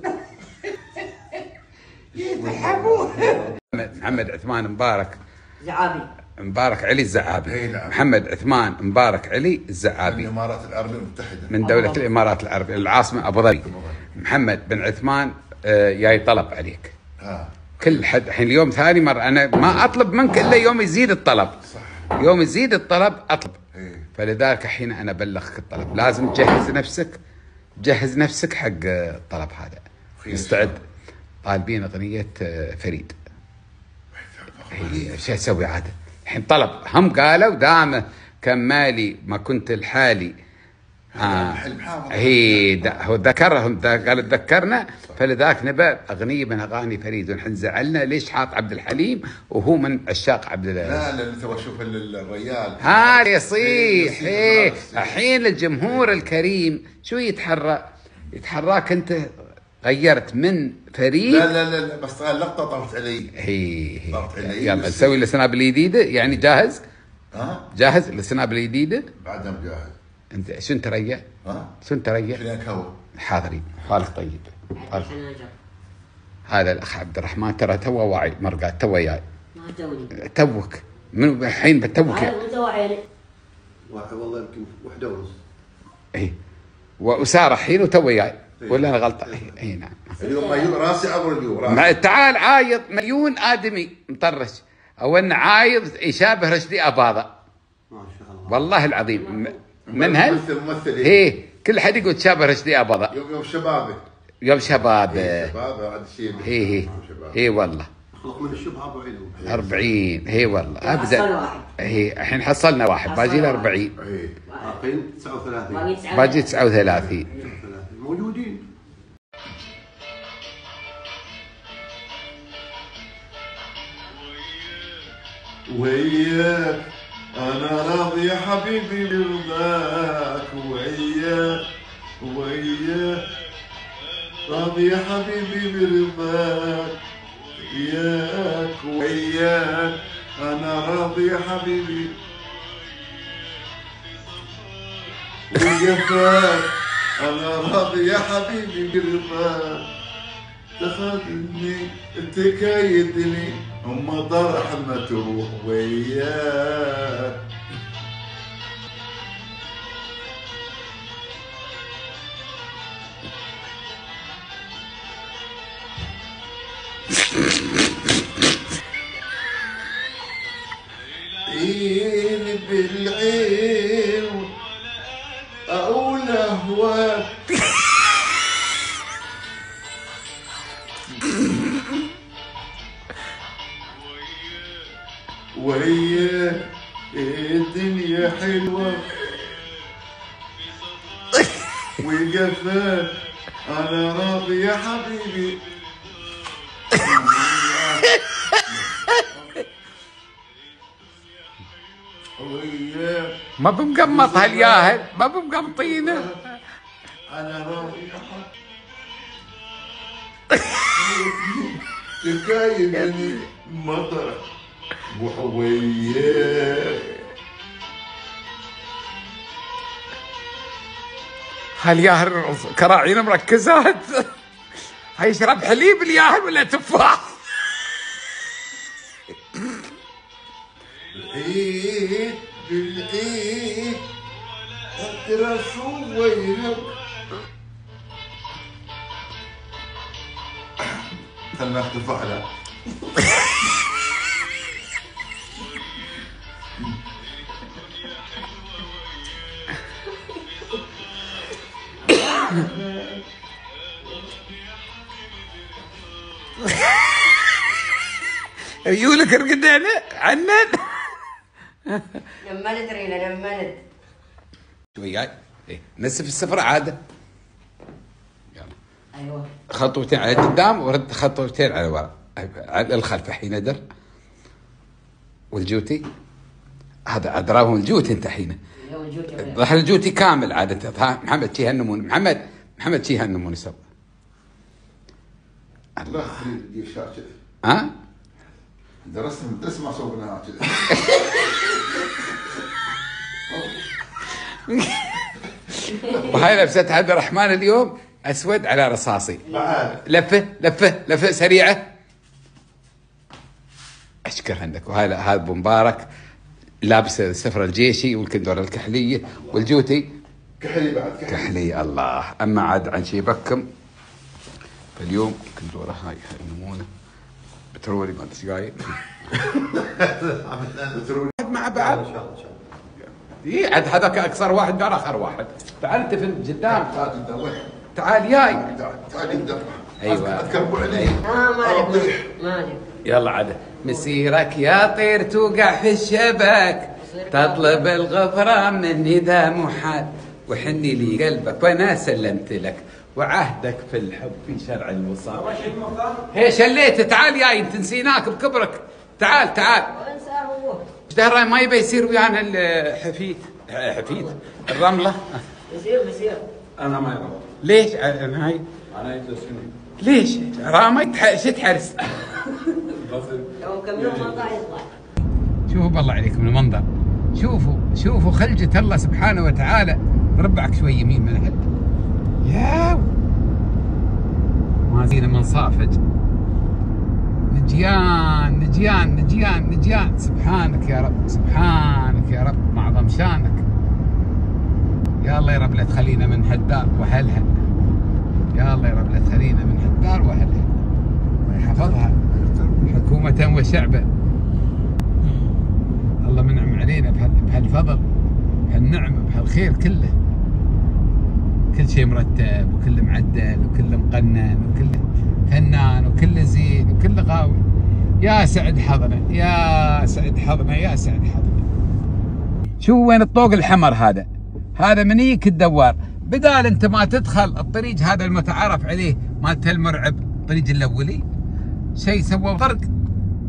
محمد محمد عثمان مبارك. زعابي. مبارك علي الزعابي. نعم. محمد عثمان مبارك علي الزعابي. الإمارات العربية المتحدة. من دولة الإمارات العربية العاصمة أبو ظبي. محمد بن عثمان آه، جاي طلب عليك. ها. كل حد الحين اليوم ثاني مرة أنا ما أطلب منك إلا يوم يزيد الطلب. صح. يوم يزيد الطلب أطلب. إيه. فلذلك الحين أنا أبلغك الطلب لازم تجهز نفسك جهز نفسك حق الطلب هذا. خير. نستعد طالبين أغنية آه، فريد. هي شو أسوي عاد؟ الحين طلب. هم قالوا دامه كان مالي ما كنت الحالي آه. هي هو ذكرهم قال تذكرنا فلذاك نبى أغنية من أغاني فريد ونحن زعلنا ليش حاط عبد الحليم وهو من عشاق عبد ال- لا لا تبغى أشوف ال- الريال. هذا يصيح إيه، إيه. يصيح. الحين الجمهور الكريم شو يتحرى؟ يتحراك أنت غيرت من فريد؟ لا لا لا, لا بس اللقطه طافت علي. هي ضغط علي. يلا نسوي السنابل الجديده يعني جاهز؟ ها؟ جاهز؟ السنابل الجديده بعدها مجاهد انت شو انت ريا ها؟ شنو كهو حاضرين. حالك طيب. حالك. هذا الأخ عبد الرحمن ترى توه واعي. مرقات توه جاي ما توني. توك. من الحين بتوك. عيني واحد والله يمكن واحدة ونص. اي وساره حين وتوه جاي ولا أنا غلطان اي نعم. اليوم مايو راسي عبر اليوم راسي. تعال عايض مليون آدمي. مطرش. أو أن عايض يشابه رشدي اباضه ما شاء الله. والله العظيم. م- من هل؟ ممثل ممثل إيه. هي كل حد يقول تشابه رشدي اباضه يوم يوم شبابه يوم شباب إيه، شبابه هذا الشيء هي هي. شبابه. هي والله. خلق من الشبهة ابو علو 40 هي والله. حصل أبدأ. واحد. هي الحين حصلنا واحد. باقي له 40 إيه. باقين 39 باقي تسعة باقي 39 39 موجودين. وياك. أنا راضي يا حبيبي برضاك وياك وياك راضي يا حبيبي برضاك وياك وياك أنا راضي يا حبيبي. وياك. أنا راضي يا حبيبي برضاك تاخذني تكايدني هم طرح ما تروح وياك. ما بمقمط هالياهل ما بمقمطينه حبيبي تكاين مطر وحويه هالياهر كراعين مركزات. هيشرب حليب الياهر ولا تفاح؟ عيونك رقدانة عنن لما ندري لما ند. وياي إيه. نسف السفرة عادة. يلا. أيوه. خطوتين على قدام ورد خطوتين على ورا. على الخلف حين أدر. والجوتي؟ هذا أدراهم الجوتي أنت حين. اليوم جوتي ولا راح الجوتي كامل عادة. ها محمد شي هالنمون محمد محمد شي هالنمون يسوي. كذا ها؟ درسنا درس ما سويناها كذا وهاي لبست عبد الرحمن اليوم أسود على رصاصي. لفه لفه لفه سريعة. اشكر عندك. وهذا هذا أبو مبارك لابس السفره الجيشي والكندوره الكحلية والجوتي. كحلي بعد كحلي. كحلي الله. أما عاد عن شيبكم فاليوم كندوره هاي هاي النمونه بترولي ما ادري قايل مع بعض اي عاد هذاك اقصر واحد قال آخر واحد. تعال انت في قدام. تعال وين؟ تعال جاي. تعال تعال قدام أيوة. اذكر أبو علي. آه مالك أطيح. مالك يلا عاد. مسيرك يا طير توقع في الشبك. تطلب الغفران مني ذا محال. وحني لي قلبك وأنا سلمت لك وعهدك في الحب في شرع الوصال. هي شليت تعال ياي انت نسيناك بكبرك. تعال تعال. وين صار هو؟ إيش دهر ما يبي يصير ويانا الحفيد حفيد. الرملة. بيصير بيصير أنا ما يرى ليش؟ أنا هاي. أنا ليش؟ رامي شو تحرس. لو كم يوم ما قاعد يطلع. شوفوا بالله عليكم المنظر. شوفوا شوفوا خلجة الله سبحانه وتعالى. ربعك شوي يمين من الحد. ياو. ما زينا من صافج نجيان نجيان نجيان نجيان. سبحانك يا رب سبحانك يا رب. معظم شانك. يا الله يا رب لا تخلينا من هالدار وهلها يا الله يا رب لا تخلينا من هالدار وهلها ويحفظها حكومة وشعبا الله منعم علينا بهال- بهالفضل بهالنعمة بهالخير كله. كل شيء مرتب وكل معدل وكل مقنن وكل فنان وكل زين وكل غاوي. يا سعد حظنا يا سعد حظنا يا سعد حظنا شو وين الطوق الحمر هذا؟ هذا منيك الدوار. بدال أنت ما تدخل الطريق هذا المتعارف عليه مالت المرعب الطريق الأولي شيء سووا طرق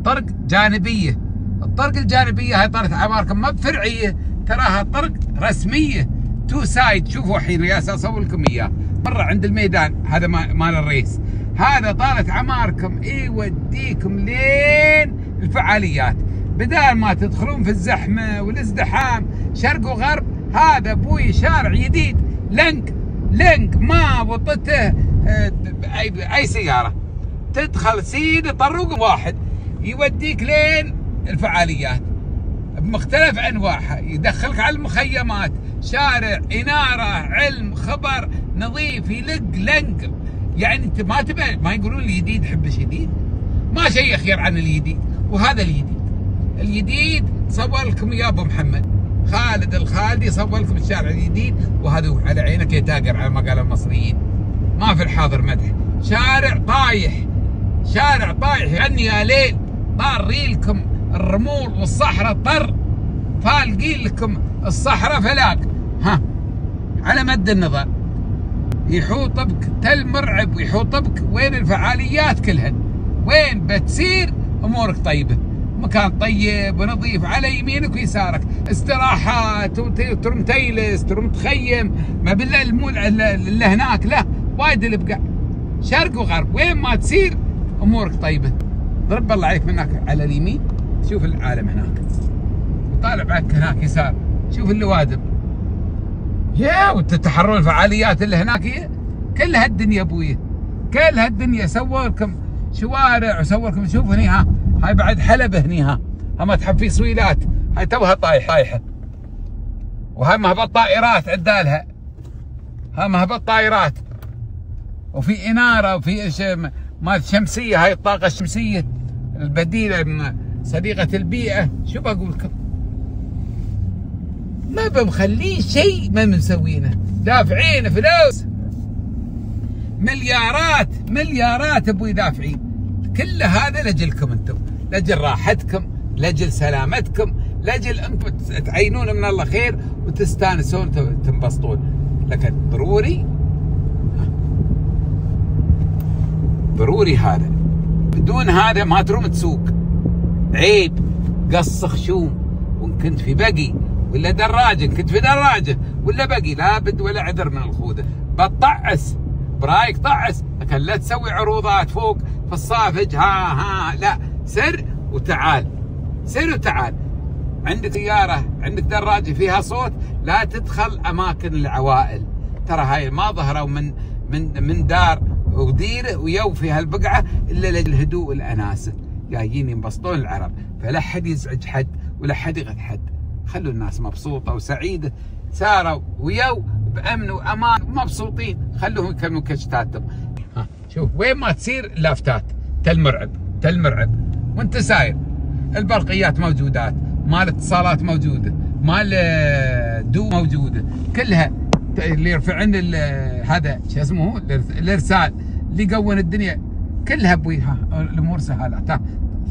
طرق جانبية. الطرق الجانبية هاي طرق عماركم ما بفرعية تراها طرق رسمية. two side شوفوا الحين يا أصور لكم إياه. مرة عند الميدان هذا ما- مال ال race. هذا طالت عماركم يوديكم لين الفعاليات. بدال ما تدخلون في الزحمة والازدحام شرق وغرب هذا أبوي شارع جديد لنك لنك ما وطته آه، أي سيارة. تدخل سيد طرق واحد يوديك لين الفعاليات. بمختلف أنواعها. يدخلك على المخيمات شارع إنارة علم خبر نظيف يلق لنق. يعني انت ما تبع ما يقولون الجديد حب شديد. ما شيء خير عن الجديد وهذا الجديد الجديد صور لكم يا أبو محمد. خالد الخالدي صور لكم الشارع الجديد وهذا على عينك يتاجر على ما قال المصريين. ما في الحاضر مدح. شارع طايح. شارع طايح يغني يا ليل. طاري لكم الرمول والصحراء طر. فالقين لكم الصحراء فلاق ها. على مد النظر. يحوط بك تل مرعب ويحوط بك وين الفعاليات كلهن؟ وين بتسير أمورك طيبة؟ مكان طيب ونظيف على يمينك ويسارك. استراحات وت- وترم تيلس ترم تخيم. ما بالله المول اللي هناك لا وايد بقى. شرق وغرب. وين ما تسير أمورك طيبة. ضرب الله عليك من هناك على اليمين. شوف العالم هناك. وطالع بعدك هناك يسار. شوف اللوادم يا وتتحرون الفعاليات اللي هناك هي كل هالدنيا أبوي. كل هالدنيا. سووا لكم شوارع وسووا لكم. شوف هني ها هاي بعد حلبة هني ها. ما تحب في سويلات. هاي توها طايحة طايحة. وهاي مهبط طائرات عدالها. ها مهبط طائرات. وفي إنارة وفي مال شمسية هاي الطاقة الشمسية البديلة صديقة البيئة. شو بقول لكم؟ ما بمخليه شيء ما مسوينه دافعين فلوس. مليارات مليارات أبوي دافعين. كل هذا لأجلكم أنتم. لأجل راحتكم لأجل سلامتكم لأجل أنتم تعينون من الله خير وتستانسون تنبسطون. لكن ضروري ضروري هذا. بدون هذا ما تروم تسوق. عيب قص خشوم وإن كنت في بقي. ولا دراجة كنت في دراجة ولا بقي لابد ولا عذر من الخوذة. بتطعس برايك طعس لكن لا تسوي عروضات فوق في الصافج. ها ها لا سر وتعال سر وتعال. عندك سيارة عندك دراجة فيها صوت لا تدخل أماكن العوائل. ترى هاي ما ظهروا من من من دار وديره ويو في هالبقعة إلا للهدوء والأناسة. جايين ينبسطون العرب فلا حد يزعج حد ولا حد يغث حد. خلوا الناس مبسوطة وسعيدة ساروا ويو بأمن وأمان ومبسوطين. خلوهم يكملوا كشتاتهم. ها شوف وين ما تصير لافتات تل مرعب تل مرعب وانت ساير البرقيات موجودات مال اتصالات موجوده مال آه، دو موجوده كلها اللي يرفعن هذا شو اسمه الإرسال. اللي يقون الدنيا. كلها أبوي ها الأمور سهالات ها.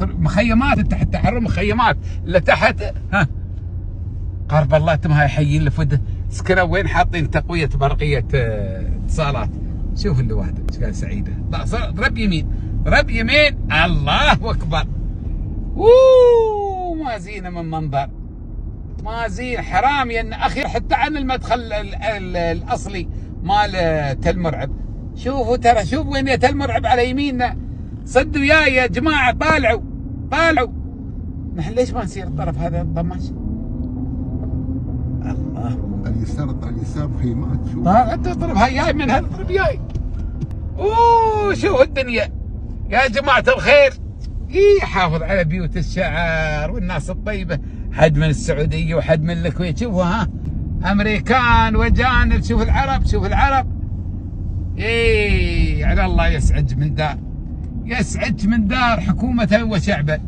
مخيمات تحت تحرر مخيمات. اللي تحت ها. قرب الله تم هاي حيين لفده سكنوا وين حاطين تقوية برقيه آه، اتصالات؟ شوف اللي واحد إيش قال سعيدة. ضرب يمين. ضرب يمين. الله أكبر. أوه ما زينه من منظر. ما زين. حرام يا أخي. حتى عن المدخل ال ال الأصلي مال آه، تل مرعب شوفوا ترى شوف وين يا تل مرعب على يميننا. صدوا وياي يا جماعة طالعوا طالعوا. نحن ليش ما نسير الطرف هذا؟ الطماش؟ الله. اليسار اليسار خيمات شوف ها أنت اضرب هاي جاي من هالاضرب جاي. أوه شوف الدنيا. يا جماعة الخير. يحافظ على بيوت الشعر والناس الطيبة. حد من السعودية وحد من الكويت. شوفوا ها أمريكان وجانب. شوف العرب شوف العرب. إيه على الله يسعد من دار. يسعد من دار حكومة وشعبا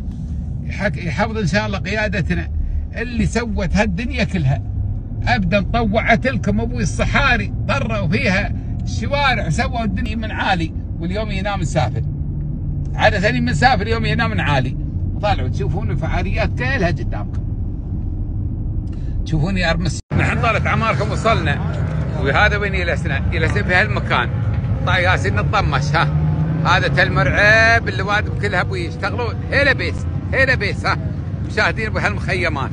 يحفظ إن شاء الله قيادتنا. اللي سوت هالدنيا كلها. ابدا طوعت لكم أبوي الصحاري طروا فيها الشوارع وسووا الدنيا من عالي واليوم ينام مسافر. عادة ثاني مسافر اليوم ينام من عالي. طالعوا تشوفون الفعاليات كلها قدامكم. تشوفوني أرمس. نحن طالت أعماركم وصلنا وهذا وين يلسنا؟ يلسنا في هالمكان. طيب ياسين نطمش ها. هذا تل مرعب اللوادم كلها أبوي يشتغلون. هيلا بيس هيلا بيس ها. مشاهدين بهالمخيمات.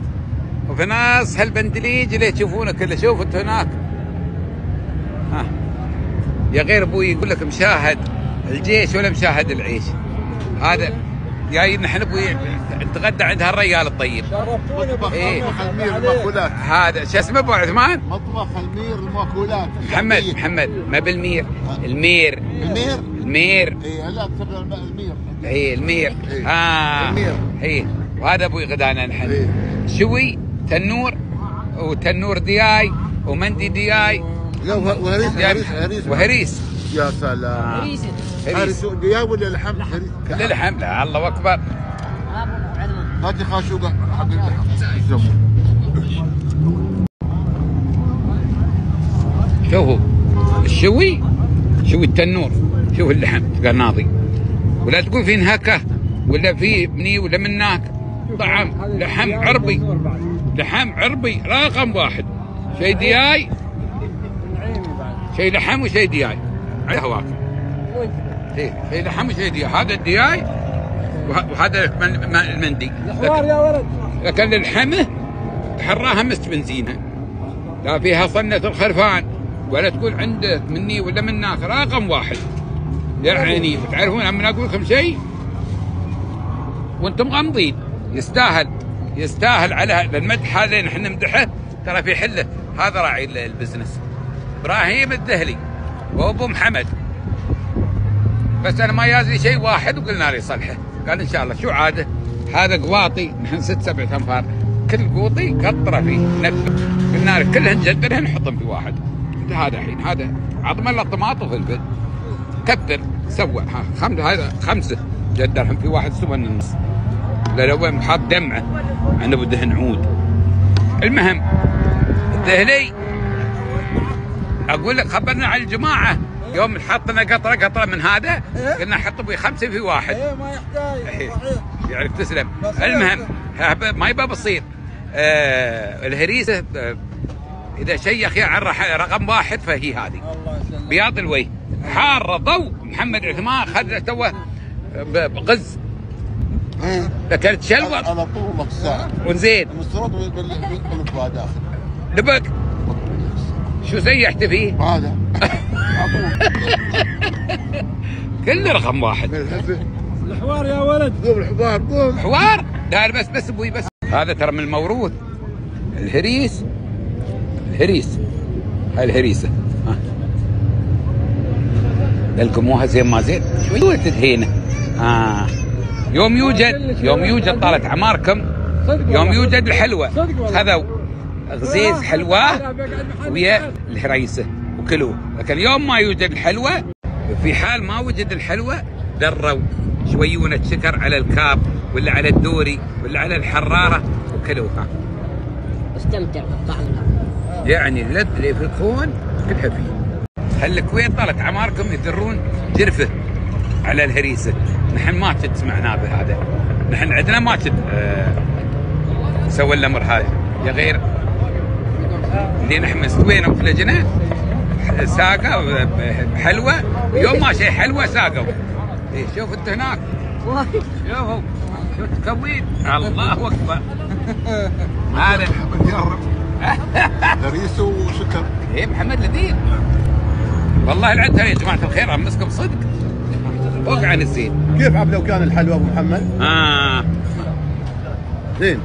وفي ناس هالبندليج اللي تشوفونه كله شوف انت هناك. ها. يا غير أبوي يقول لك مشاهد الجيش ولا مشاهد العيش. هذا جايين نحن أبوي نتغدى عند هالريال الطيب. مطبخ إيه. المير المأكولات. هذا شو اسمه أبو عثمان؟ مطبخ المير المأكولات. محمد محمد ما بالمير المير. المير؟ المير. اي لا المير. اي المير. إيه. آه. المير. اي وهذا أبوي غدانا نحن. إيه. شوي تنور وتنور دياي ومندي دياي. لا وه- وهريس هريس هريس. وهريس. يا سلام. هريس. هريس. دياب ولا لحم هريس. للحم لا الله أكبر. هاتي خاشوقة حق اللحم. شوفوا الشوي شوي التنور شوف اللحم قناضي ولا تقول في نهكه ولا في مني ولا من هناك طعم لحم عربي. لحم عربي رقم واحد. شيء دياي شيء لحم وشيء دياي على هواك. إيه، شيء لحم وشيء دياي هذا الدياي وه- وهذا من- من- المندي. يا ولد. لكن اللحمه تحراها مست بنزينها لا فيها صنة الخرفان. ولا تقول عندك مني ولا من ناس. رقم واحد. يعني تعرفون من أقول لكم شيء وأنتم غامضين. يستاهل. يستاهل على المدح هذا نحن نمدحه ترى في حله. هذا راعي ال- البزنس. إبراهيم الدهلي وأبو محمد. بس أنا ما يازلي شيء واحد وقلنا لي صلحه. قال إن شاء الله شو عاده؟ هذا قواطي نحن ست سبع أنفار. كل قوطي قطرة فيه نفه قلنا له كلهن جدرهن نحطهم في واحد. هذا الحين هذا عظم له طماط وفلفل كثر سوى خمسه هذا خمسة. جدرهم في واحد سوى النص. لا لو حاط دمعة. أنا بده نعود المهم الدهلي أقول لك خبرنا على الجماعة. يوم حطنا قطرة قطرة من هذا قلنا حطوا بي خمسة في واحد. إيه ما يحتاج. إيه. صحيح. يعني تسلم. المهم ما يبقى بسيط. آه الهريسة آه إذا شيخ عن رقم واحد فهي هذه. بياض الوجه حار ضوء. محمد عثمان خذ توه ب- بغز إيه. لكنت شلوط على طول لك ساعه وزين المستورد بالفا داخل لبق شو سيحت فيه؟ هذا. كله رقم واحد. الحوار يا ولد. قوم الحضار قوم. حوار. لا بس بس أبوي بس. هذا ترى من الموروث الهريس. الهريس. هاي الهريسة. ها. لكم زين ما زين شوي تدهينه آه. يوم يوجد يوم يوجد طالت عماركم يوم يوجد الحلوى خذوا غزيز حلواه ويا الهريسه وكلوه. لكن يوم ما يوجد الحلوى في حال ما وجد الحلوى دروا شويونة شكر على الكاب ولا على الدوري ولا على الحرارة وكلوها واستمتع بالطعم. يعني اللي في الكون كلها فيه هل الكويت طالت عماركم يدرون جرفه على الهريسة؟ نحن ما كنت سمعنا بهذا. نحن عندنا ما كنت آه سوى الامر هذا يا غير اللي نحن استوينا وخلجنا ساقة بحلوه يوم ما شيء حلوة ساقوا إيه شوف انت هناك. شوفوا شو تكوين. الله أكبر. هذا. نجرب هريسه وشكر إيه محمد لذيذ. والله العدها يا جماعة الخير أمسكم صدق. فوق عن الزين. كيف عب لو كان الحلوى أبو محمد؟ آه. زين.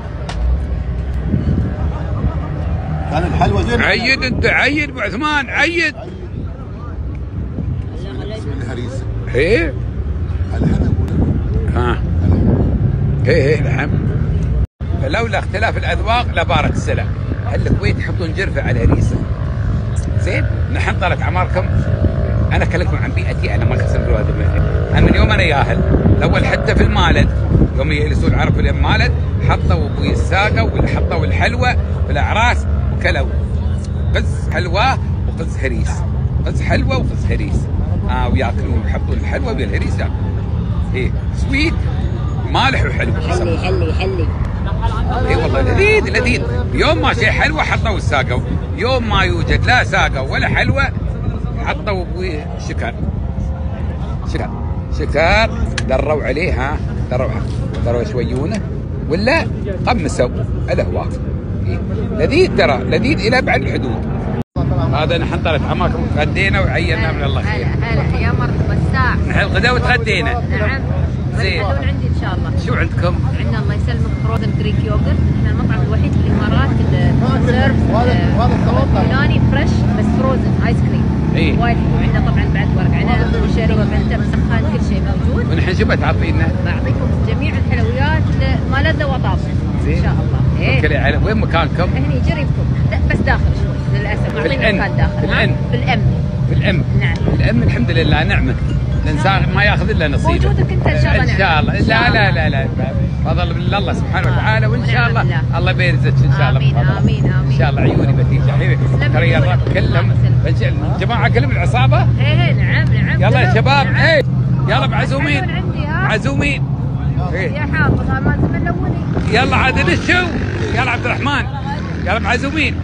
كان الحلوى زين. عيد انت عيد أبو عثمان عيد. الهريسه إيه؟ الحلوى ها إيه إيه نعم. فلولا اختلاف الأذواق لبارك السلام. هل الكويت يحطون جرفة على الهريسه زين نحن طالت عماركم أنا أكلمكم عن بيئتي أنا ما كسبت هذا أنا من يوم أنا ياهل الأول حتى في المالد يوم يجلسوا العرب في المالد حطوا أبوي الساقة واللي حطوا الحلوى في الاعراس وكلوا. قز حلوى وقز هريس. قز حلوى وقز هريس. آه ويأكلون يحطون الحلوى بالهريس ياكلون إيه سويت. مالح وحلو. حلي حلي حلي. اي والله لذيذ لذيذ. يوم ما شيء حلوة حطوا الساقة. يوم ما يوجد لا ساقة ولا حلوة حطوا أبوي شكر. شكر. شكر. دروا عليه ها. دروا دروا شويونه ولا قمسوا الهواء. لذيذ ترى لذيذ إلى ابعد الحدود. هذا نحن طلعت عماكم غدينا وعينا من الله خير. هلا هلا يا مرحبا الساعة نحن الغداء وتغدينا؟ نعم. زين. عندي إن شاء الله. شو عندكم؟ عندنا الله يسلمك frozen Greek yogurt إحنا المطعم الوحيد في الامارات اللي serve يوناني fresh بس frozen ice cream إيه. وايد حلو. عندنا طبعا بعد ورق عنب وشري وبنتر مسخن كل شيء موجود ونحن شو بتعطينا؟ بعطيكم جميع الحلويات ما لذ وطاب. إن شاء الله إيه على وين مكانكم؟ هني جريبكم بس داخل شوي للأسف معطيني بالأن. مكان داخل. بالأم في الام نعم. الام الحمد لله نعمة الإنسان ما ياخذ إلا نصيبه وجودك أنت إن شاء الله إن شاء الله نعمة. لا لا. لا لا فضل من الله سبحانه وتعالى وإن شاء الله بالله. الله بيرزقك إن شاء الله آمين، بفضله. آمين، آمين. إن شاء الله عيوني بتيجي ترى يا. الرب كلهم. الجماعة كلهم العصابة إيه إيه نعم نعم يلا يا كلهم. شباب نعم. إيه يلا عندي ها معزومين إيه. يا حافظ ما تملوني يلا عاد دشوا يلا عبد الرحمن يلا معزومين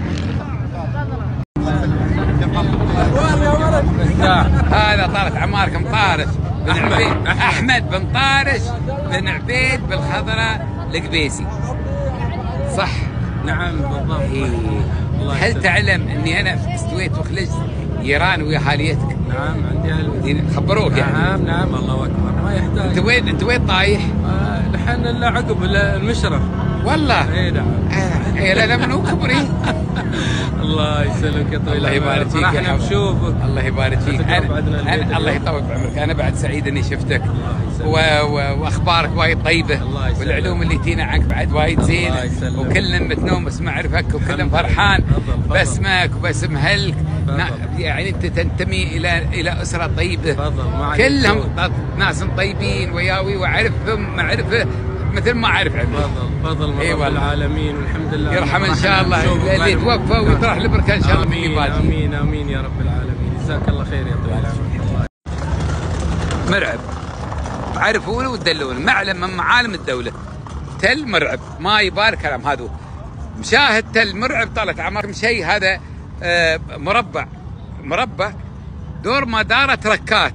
هذا طارت عماركم طارش بن عبيد أحمد بن طارش بن عبيد بالخضراء القبيسي. صح؟ نعم بالضبط. إيه. هل تعلم إني أنا استويت وخلجت إيران ويا حاليتك؟ نعم عندي أهل. خبروك يعني. نعم نعم الله أكبر. ما أنت يحتاج وين أنت وين طايح؟ آه، الحين الا عقب المشرف. والله اي نعم آه، يا لا من هو كبري الله يسلمك يا طويل الله يبارك فيك حبيبي. بشوفك الله يبارك فيك أنا أنا الله. يطول بعمرك أنا بعد سعيد إني شفتك يسلمك. و... و... وأخبارك وايد طيبة. والعلوم اللي تينا عنك بعد وايد زينه. وكلنا متنومس معرفك وكلنا الحمد لله. فرحان. باسمك وباسم اهلك يعني أنت تنتمي إلى إلى أسرة طيبة ما كلهم. ناس طيبين وياوي واعرفهم معرفة مثل ما أعرف عنك تفضل تفضل من إي رب. العالمين والحمد لله يرحم إن فرحنا شاء الله. اللي. توفى ويطرح لبركة إن شاء الله آمين آمين آمين يا رب العالمين. جزاك الله خير يا طويل العمر. مرعب. تعرفونه وتدلونه معلم من معالم الدولة. تل مرعب. ما يبار كلام هذا. مشاهد تل مرعب طالت عمركم شيء هذا آه، مربع. مربع. دور ما دارت ركات.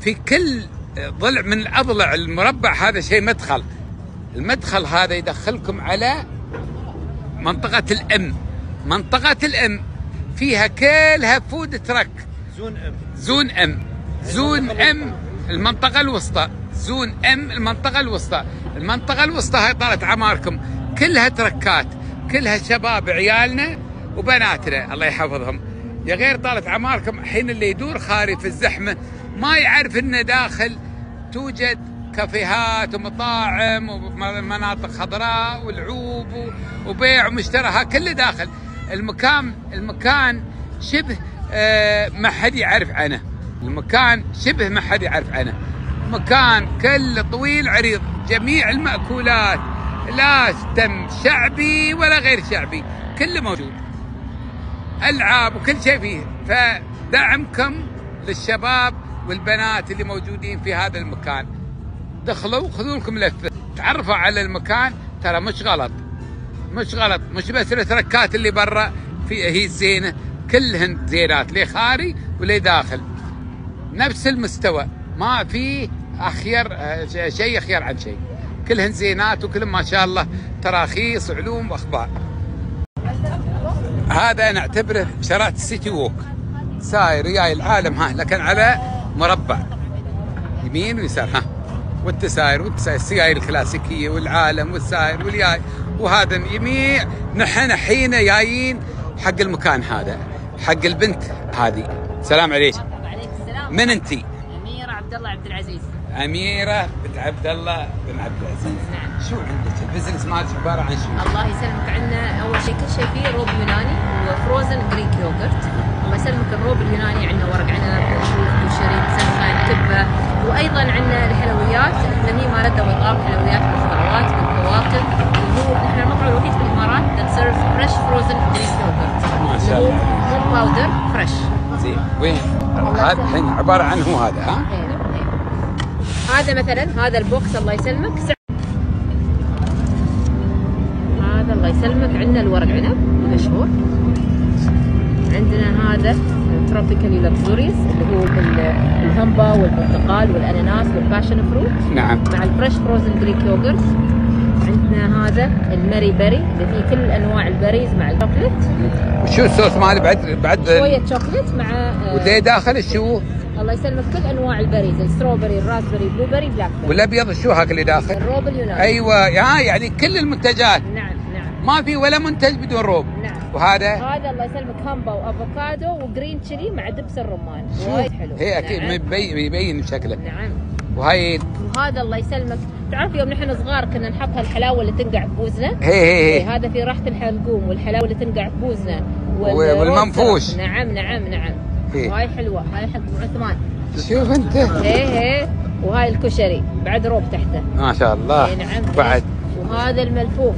في كل ضلع من الاضلع المربع هذا شيء مدخل. المدخل هذا يدخلكم على منطقة ال M. منطقة ال M فيها كلها food truck zone M. zone M. zone M المنطقة الوسطى. zone M المنطقة الوسطى. المنطقة الوسطى هاي طالت عماركم. كلها تركات. كلها شباب عيالنا وبناتنا. الله يحفظهم. يا غير طالت عماركم حين اللي يدور خاري في الزحمة ما يعرف إنه داخل توجد كافيهات ومطاعم ومناطق خضراء والعوب وبيع ومشترى كله داخل. المكان المكان شبه آه، ما حد يعرف عنه. المكان شبه ما حد يعرف عنه. مكان كله طويل عريض. جميع المأكولات لا تم شعبي ولا غير شعبي كله موجود. ألعاب وكل شيء فيه. فدعمكم للشباب والبنات اللي موجودين في هذا المكان. دخلوا خذوا لكم لفه تعرفوا على المكان ترى مش غلط. مش غلط. مش بس التركات اللي برا في هي الزينة. كلهن زينات لي خاري ولي داخل. نفس المستوى. ما في اخير آه، شيء اخير عن شيء. كلهن زينات وكلهم ما شاء الله. تراخيص وعلوم واخبار هذا أنا أعتبره شارات ال City Walk ساير وياي العالم ها لكن على مربع. يمين ويسار ها. وانت ساير وانت ساير السيايير الكلاسيكية والعالم والساير والياي. وهذا يميع نحن حين جايين حق المكان هذا حق البنت هذه. سلام عليك. وعليك السلام. من انتي؟ أميرة عبد الله عبد العزيز. أميرة بنت عبد الله بن عبد العزيز. نعم. شو عندك؟ ال business مالك عبارة عن شو؟ الله يسلمك. عندنا أول شيء كل شيء فيه روب يوناني و frozen Greek yogurt. الله يسلمك. الروب اليوناني عندنا ورق عنب وشري مسخن كبه وأيضا عندنا الحلويات. إحنا هي مالتنا وطعام حلويات بالخضروات بالفواكه وهو نحن المطعم الوحيد في الإمارات serve fresh frozen Greek yogurt. ما شاء اللي هو الله. مو powder fresh زين. وين؟ هذا الحين عبارة عن هو هذا ها؟ هذا مثلا هذا ال box الله يسلمك. هذا الله يسلمك. عندنا الورق عنب مشهور. عندنا هذا tropically luxurious اللي هو الهمبا والبرتقال والأناناس وال passion fruit نعم. مع ال fresh frozen Greek yogurt عندنا هذا ال merry berry اللي فيه كل أنواع ال berries مع الشوكليت وشو الصوص ماله بعد بعد شوية شوكليت مع آه، وليه داخل شو؟ الله يسلمك كل أنواع ال berries ال strawberry ال raspberry blueberry black berry والأبيض شو هاك اللي داخل؟ الروب اليوناني أيوه يا يعني كل المنتجات. نعم. ما في ولا منتج بدون روب. نعم. وهذا هذا الله يسلمك همبا وافوكادو و green chili مع دبس الرمان. وايد حلو. هي أكيد نعم. مبين يبين شكله نعم. وهاي وهذا الله يسلمك. تعرف يوم نحن صغار كنا نحط هالحلاوة اللي تنقع في بوزنا؟ هي هي إيه، هي هذا في راحة الحلقوم والحلاوة اللي تنقع في بوزنا. و- والمنفوش. نعم نعم نعم. إيه. وهاي حلوة هاي حق عثمان. شوف أنت. إيه إيه. وهاي الكشري بعد روب تحته. ما شاء الله. نعم. بعد. وهذا الملفوف.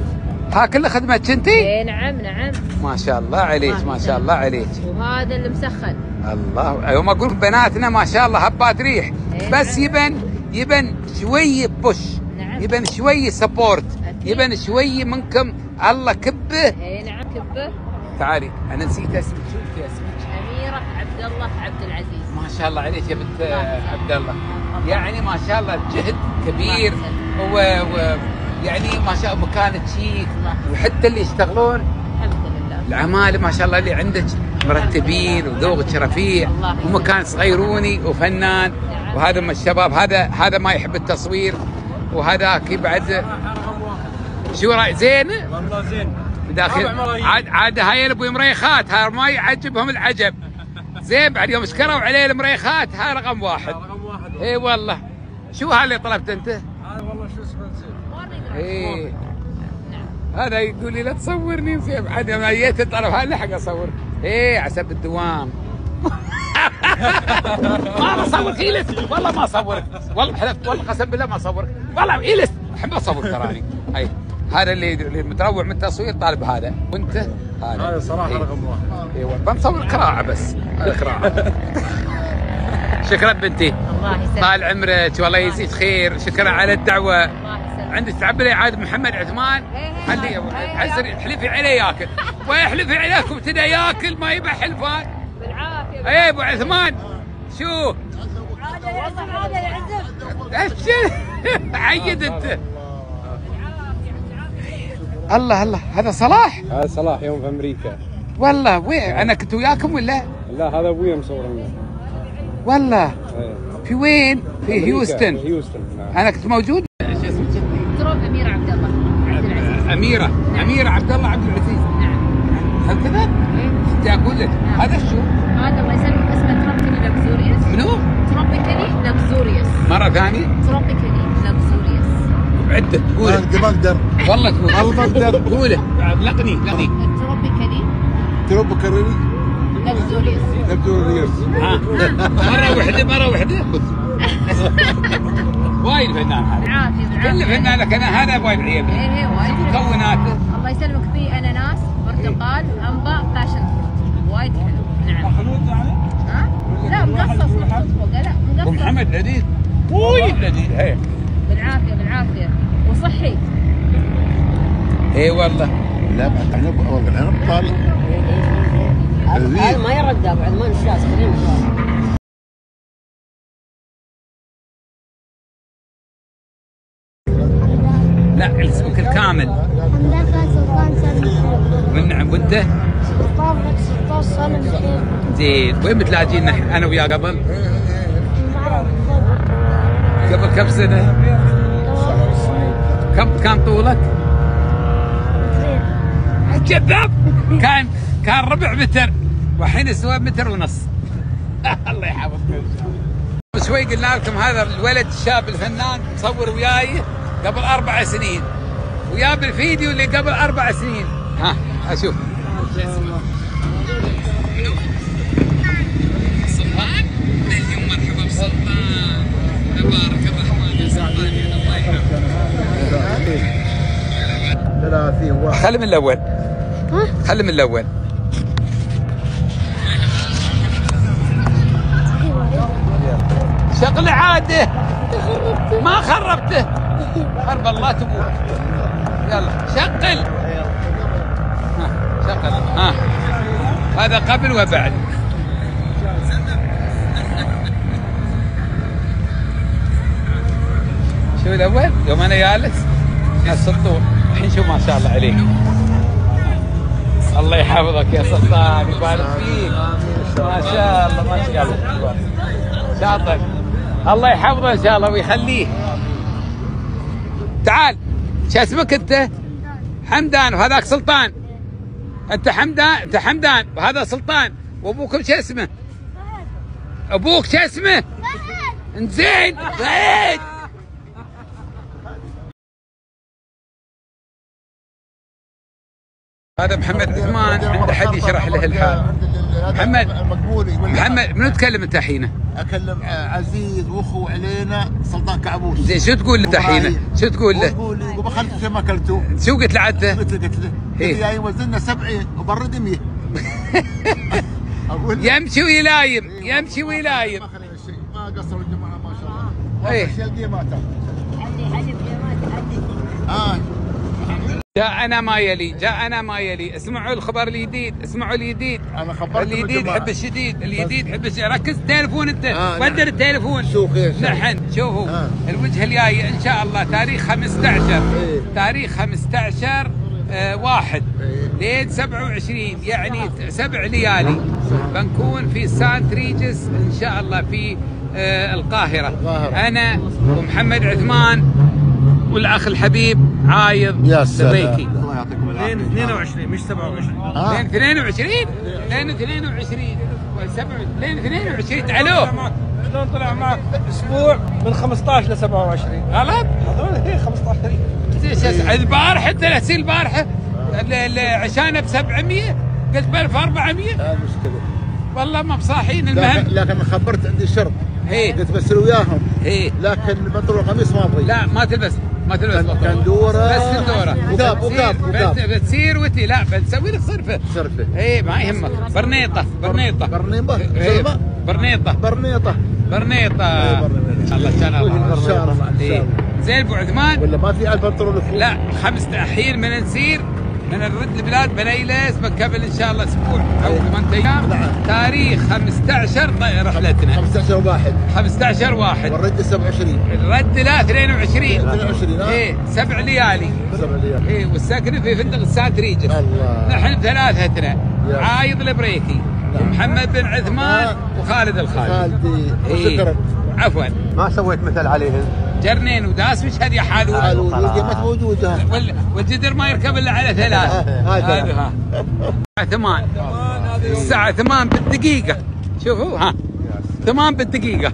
ها كله خدمتك انت إيه نعم نعم. ما شاء الله عليك ما شاء الله عليك. وهذا المسخن. الله يوم أقول بناتنا ما شاء الله هبات ريح. إيه. بس يبن يبن شوي بوش. نعم. يبن شوي سبورت. يبن شوي منكم. الله كبه. إيه نعم كبه. تعالي أنا نسيت اسمك. شو انت اسمك. أميرة عبد الله عبد العزيز. ما شاء الله عليك يا بنت. عبد الله. يعني ما شاء الله جهد كبير. و... و... يعني ما شاء الله مكانك الله. وحتى اللي يشتغلون. الحمد لله. العمالة ما شاء الله اللي عندك مرتبين وذوقك رفيع ومكان صغيروني وفنان وهذا من الشباب هذا هذا ما يحب التصوير وهذاك بعد. شو رأي؟ زين؟ والله زين. داخل. عاد عاد هاي أبو مريخات ها ما يعجبهم العجب. زين بعد يوم سكروا عليه المريخات ها رقم واحد. رقم واحد. إي والله. شو هاللي طلبت أنت؟ هذا والله شو اسمه زين إيه. هذا يقول لي لا تصورني زين بعد يوم جيت الطرف هذا حق أصور؟ إيه عسب الدوام. ما بصورك اجلس والله ما اصورك والله حلفت والله قسم بالله ما اصورك والله اجلس أحب أصور تراني هاي هذا اللي اللي متروع من التصوير طالب هذا. وأنت؟ هذا. هذا صراحة إيه. رقم واحد. إيوه. بنصور قراعه بس. هذا قراعه شكرا بنتي. الله يسلمك. طال عمرك. والله يزيد خير. شكرا على الدعوة. الله يسلمك عندك تعبي لي عاد محمد عثمان. خليه عزري احلفي عليه ياكل. ويحلفي عليكم ابتدى ياكل؟ ما يبى حلفان بالعافية اي أبو عثمان. شو؟ هذا يعزم هذا يعزم أشل عيد أنت. الله الله. هذا صلاح؟ هذا صلاح يوم في أمريكا. والله وين؟ أنا كنت وياكم ولا؟ لا هذا ابويا مصور لنا والله. إيه. في وين؟ في هيوستن. هيوستن نعم. أنا كنت موجود شو اسمك تروب امير عبد الله عبد أميرة. أميرة عبد الله عبد العزيز. نعم. هل كذا؟ إيه. انت أقول لك هذا شو؟ هذا الله يسلمك. اسمه tropically luxurious منو؟ tropically luxurious مرة ثانية. tropically luxurious عدة. ما قوله ما أقدر والله تقول. والله ما أقدر قوله لقني لقني. تروبيكالي تروب كرري لكزوريوس نبدو ريوس ها مرة واحدة مرة واحدة وايد فنان هذا. بالعافية كل بالعافية. فنان لك أنا هذا وايد عيب إيه وايد حلو. مكوناته الله يسلمك. فيه أناناس برتقال أنبا باشن. فروت وايد حلو. نعم. ها؟ لا مقصص محطوط فوق لا ابو مقصص. محمد لذيذ. وايد لذيذ. هي. بالعافية بالعافية. وصحي. اي والله. لا بعد عنب والله العنب طالع ما يرد أبو عثمان الشاس الكامل حمدان سلطان سالم والنعم وأنت؟ سلطان سلطان سالم زين وين متلاقين نحن أنا وياه قبل؟ قبل كم سنة؟ كم كان طولك؟ كذاب! كان كان ربع متر. والحين استوى متر ونص. الله يحفظك. ان شاء الله شوي قلنا لكم هذا الولد الشاب الفنان مصور وياي قبل أربع سنين. وياه بالفيديو اللي قبل أربع سنين. ها أشوف. سلطان اليوم مرحبا بسلطان. تبارك الرحمن يا سلطان الله يحفظك 30 واحد خلي من الأول. خلي من الأول. شغل عادة. ما خربته. خرب الله تبوك. يلا شغل. ها شغل. ها. هذا قبل وبعد. شو الأول؟ يوم أنا جالس. الطول الحين شوف ما شاء الله عليك. الله يحفظك يا سلطان. يبارك فيك. ما شاء الله ما شاء الله. شاطر. الله يحفظه إن شاء الله ويخليه. تعال. شو اسمك انت؟ حمدان وهذاك سلطان انت حمدان انت حمدان وهذا سلطان وابوكم شو اسمه؟ أبوك شو اسمه؟ زين زين هذا محمد عثمان عنده حد يشرح له الحال محمد. محمد منو تكلم أنت الحين؟ أكلم عزيز وأخو علينا سلطان كعبوس زين شو تقول له الحين؟ شو تقول له؟ يقول لي يقول خلت شيء ما أكلته شو قلت له عدته؟ قلت له قلت له إيه. جاي وزننا 70 وبرد 100 أقول له يمشي ويلايم يمشي ويلايم ما ما قصروا الجماعة ما شاء الله إيه. والله شيء ما عدي بجمال عدي آه جاءنا ما يلي جاءنا ما يلي. اسمعوا الخبر الجديد اسمعوا الجديد أنا خبرت الجديد. حب الشديد الجديد حب الشديد. ركز التليفون أنت. آه، ودر نعم. التليفون. شو خير، شو؟ نحن شوفوا. آه. الوجه الجاي إن شاء الله. تاريخ 15 إيه. تاريخ 15 آه واحد. لين 27 يعني ت- سبع ليالي. بنكون في سانت ريجس إن شاء الله في آه القاهرة. القاهرة. أنا ومحمد عثمان. والأخ الحبيب عايض يا سلام. الله يعطيكم العافية. 22 مش 27 آه. لين 22 لين 22 وسبع- لين 22 ألو. شلون طلع معك؟ أسبوع من 15 ل 27 غلط؟ هذول هي 15 ليش أس- البارحه ثلاثين البارحة. ال- ال- عشانه ب 700 قلت ب 1400 هذا مشكلة. والله ما بصاحين المهم. لكن خبرت عندي شرط. هي قلت بسل وياهم. هي لكن البنطلون والقميص ما ابغي لا ما تلبس. ما تلبس كان- بطل. كان دورة. بس وقاب بتصير- وقاب بت- بتصير وتي. لا بنسوي لك صرفة. صرفة. إيه ما يهمك. برنيطة. برنيطة؟ إيه،؟ برنيطة. برنيطة. برنيطة. إيه، برنيطة. الله كان الله. إن شاء الله. إن شاء إيه. الله. زين أبو عثمان. ولا ما في فوق لا خمس حين من نسير من نرد البلاد بنيلس بنكمل إن شاء الله أسبوع أو ثمان أيام. نعم. تاريخ 15 طي- رحلتنا. 15 واحد. 15 واحد. والرد 27 الرد لا 22 22 آه. إيه سبع ليالي. سبع ليال إيه والسكن في فندق ال St. Regis الله. نحن ثلاثتنا. عايض البريكي نعم. ومحمد بن عثمان آه. وخالد الخالد. خالدي إيه. وشكرا. عفوا. ما سويت مثل عليهم؟ جرنين وداس مش هذه حالون وال- والجدر ما يركب إلا على ثلاث. هذا. هذا ها. الساعة ثمان. الساعة ثمان بالدقيقة. شوفوا ها. ثمان بالدقيقة.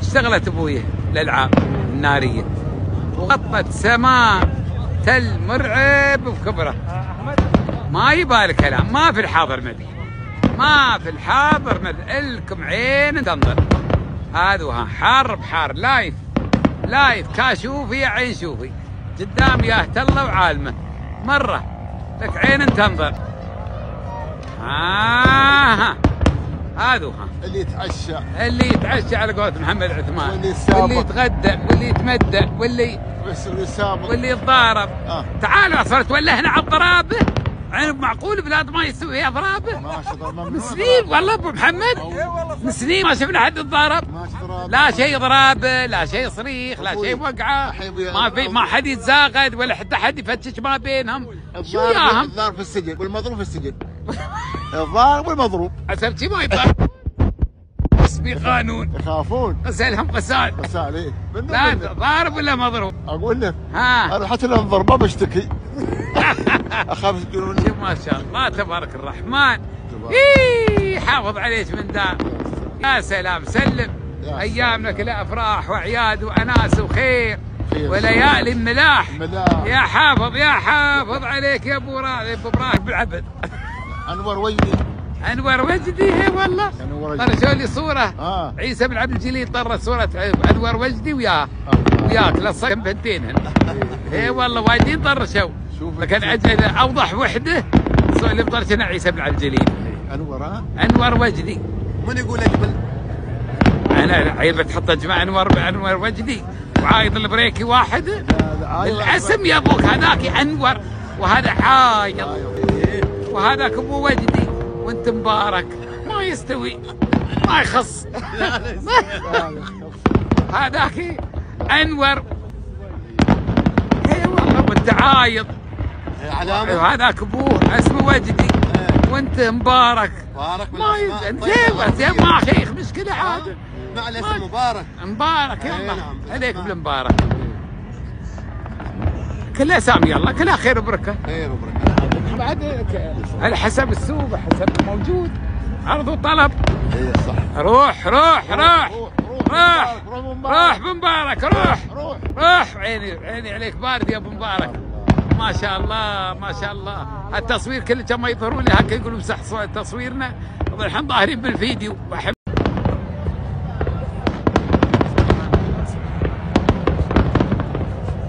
اشتغلت أبوي الالعاب النارية. وغطت سماء تل مرعب بكبره ما يبالي كلام ما في الحاضر مدي ما في الحاضر مدي إلكم عين تنظر هذا ها. حار بحار. live. live كاشوفي يا عين شوفي. قدام يا الله وعالمه. مرة. لك عين تنظر. آه. هذا ها. اللي يتعشى. اللي يتعشى على قولة محمد عثمان. واللي يسابق. واللي يتغدى واللي يتمدى واللي بس اللي سابق واللي يتضارب. آه. تعالوا صرت ولا هنا على الضرابه يعني معقول بلاد ما يسوي فيها شطر من سنين والله أبو محمد. من سنين ما شفنا حد يتضارب. لا شيء ضرابه لا شيء صريخ لا شيء وقعة. ما في ما حد يتزاغد ولا حتى حد يفتش ما بينهم. شو وياهم الضارب في السجن والمضروب في السجن. الضارب والمضروب. شي ما يضرب في قانون. يخافون. غسلهم غسال. بس عليه منه لا. ضارب ولا مضروب أقول لك ها. أنا حتى لو ما بشتكي. أخاف يقولون شوف ما شاء الله. تبارك الرحمن. إيه حافظ عليك من دار يا سلام. سلم. يا أيامنا كلها أفراح وأعياد وأناس وخير. خير. وليالي ملاح. يا حافظ يا حافظ عليك يا أبو را- أبو إبراهيم بالعبد. أنور وجدي أنور وجدي هي والله. أنور وجدي. طرشوا لي صورة. آه. عيسى بن عبد الجليل طر صورة. أنور وجدي وياه. وياك لصق بنتين. اي والله وايدين طرشوا. لكن أجل أوضح وحده اللي بطرشنا عيسى بن عبد الجليل. أنور ها؟ أنور وجدي. من يقول اجمل أنا عيب تحط اجمع أنور أنور وجدي. وعايض البريكي واحد. الاسم يا أبوك هذاك أنور وهذا عايض وهذاك أبو وجدي. وانت مبارك. ما يستوي. ما يخص. هذاك أنور. اي والله وانت عايض. وهذاك أبوه اسمه وجدي. وانت مبارك. مبارك ما. زين زين ما شيخ مشكلة عاد مع الاسم مبارك. مبارك إيه يلا. نعم. عليك بالمبارك. كلها اسامي يلا. كلها خير وبركة. خير وبركة. بعد على حسب السوق حسب الموجود. عرض وطلب. اي صح روح روح روح. روح. روح روح بمبارك روح. روح. روح عيني عيني عليك بارد يا ابو مبارك. ما شاء الله ما شاء الله. التصوير كله كان ما يظهروا لي هكا يقولوا مسح صور تصويرنا. الحين ظاهرين بالفيديو.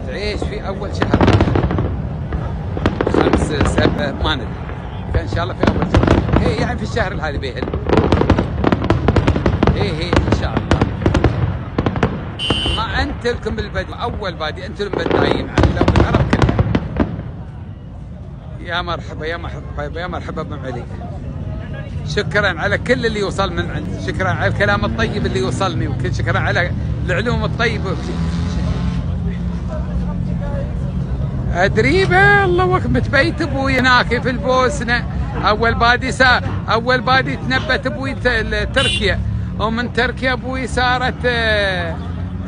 تعيش في أول شهر. سبع ما ندري. فإن شاء الله في اول شهر هي يعني في الشهر هذا بيهل هي هي إن شاء الله. ما انت لكم بالبدء أول بادي أنتم المبدعين عن لو العرب كلها. يا مرحبا يا مرحبا يا مرحبا بن علي. شكرا على كل اللي وصل من عند. شكرا على الكلام الطيب اللي وصلني وكل شكرا على العلوم الطيبة. أدري والله متبيت أبوي هناك في البوسنة. أول بادي سا أول بادي تنبت أبوي تركيا. ومن تركيا أبوي صارت آه،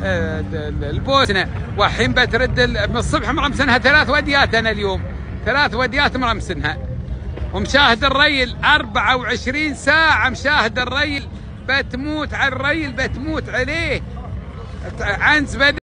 آه، البوسنة. والحين بترد من الصبح مرمسنها ثلاث وديات أنا اليوم. ثلاث وديات مرمسنها. ومشاهد الريل 24 ساعة. مشاهد الريل بتموت على الريل بتموت عليه. عنز بد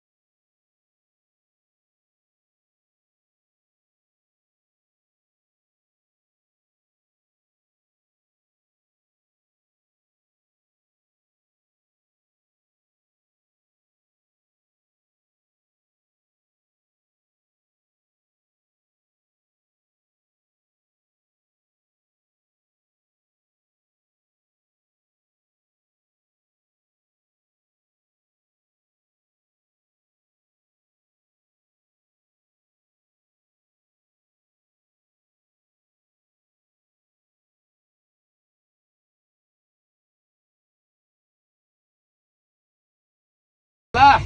صلاح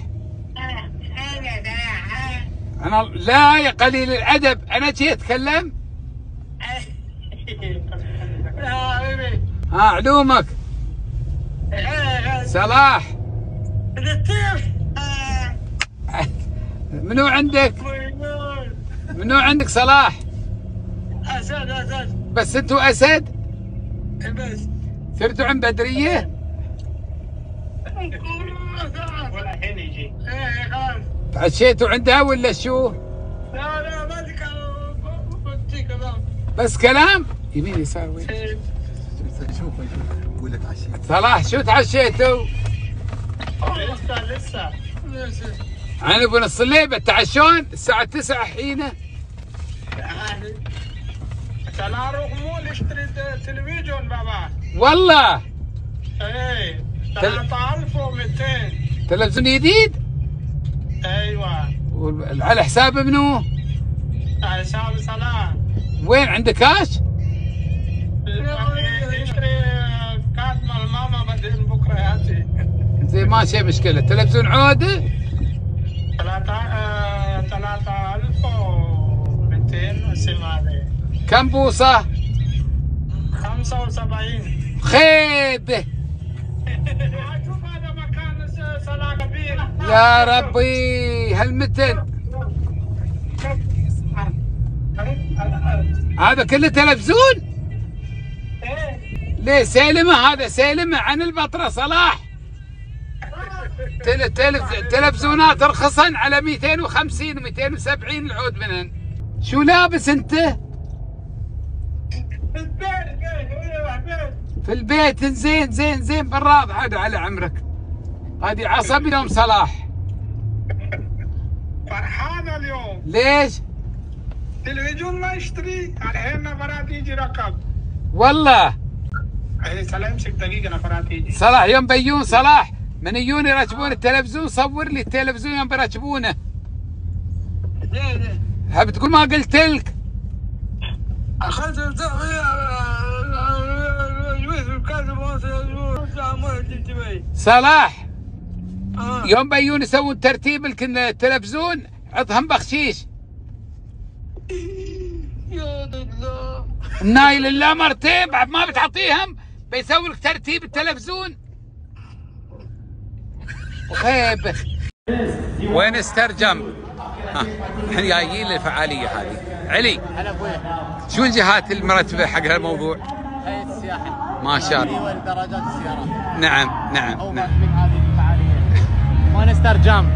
أنا لا يا قليل الأدب. أنا جيت أتكلم؟ ها علومك. صلاح. منو عندك؟ منو عندك صلاح؟ أسد أسد. بس أنتوا أسد؟ بس. صرتوا عند بدرية؟ ولا الحين يجي. إيه خلاص. تعشيتوا عندها ولا شو؟ لا لا ما ادري كلام بس كلام؟ يمين يسار وين؟ قول لك عشان صلاح شو تعشيتوا لسه لسه. لسه. أنا بنص الليل تعشون الساعة 9 حينه عشان أروح مول اشتري تلفزيون بابا؟ والله. إيه. تل- 3200 تلفزيون جديد؟ أيوه. وال- على حساب منو على حساب صلاح وين عندك كاش؟ اشتري كارت مال ماما بعدين بكرة يأتي. زي ما شيء مشكلة. تلفزيون عودة؟ ثلاثة آه، كم بوصة؟ خمسة وسبعين. خيبه يا ربي هالمتن. هذا كله تلفزيون. ليه سالمه هذا؟ سالمه عن البطرة صلاح. تل تلف تلفزيونات رخصا على 250 و270 العود منهن. شو لابس أنت؟ في البيت زين زين زين بالراض عاد على عمرك. هذه عصبي يوم صلاح. فرحان اليوم. ليش؟ تلفزيون ما يشتري. الحين نفرات يجي ركب والله. اي سلام امسك دقيقة نفرات يجي. صلاح يوم بيون صلاح. من يجون يركبون التلفزيون صور لي التلفزيون يوم بيركبونه ليه ليه هب تقول ما قلت لك. اخذت صلاح. آه. يوم بيون يسوون ترتيب التلفزيون عطهم بخشيش. يا الله النايل الله مرتين بعد ما بتعطيهم بيسوي لك ترتيب التلفزيون. وخيبة وين استرجم؟ إحنا جايين للفعالية هذه. علي شو الجهات المرتبة حق هالموضوع؟ هيئه السياحة. ما شاء الله. والدراجات السيارات نعم نعم أو نعم. من هذه الفعاليه Monster Jam.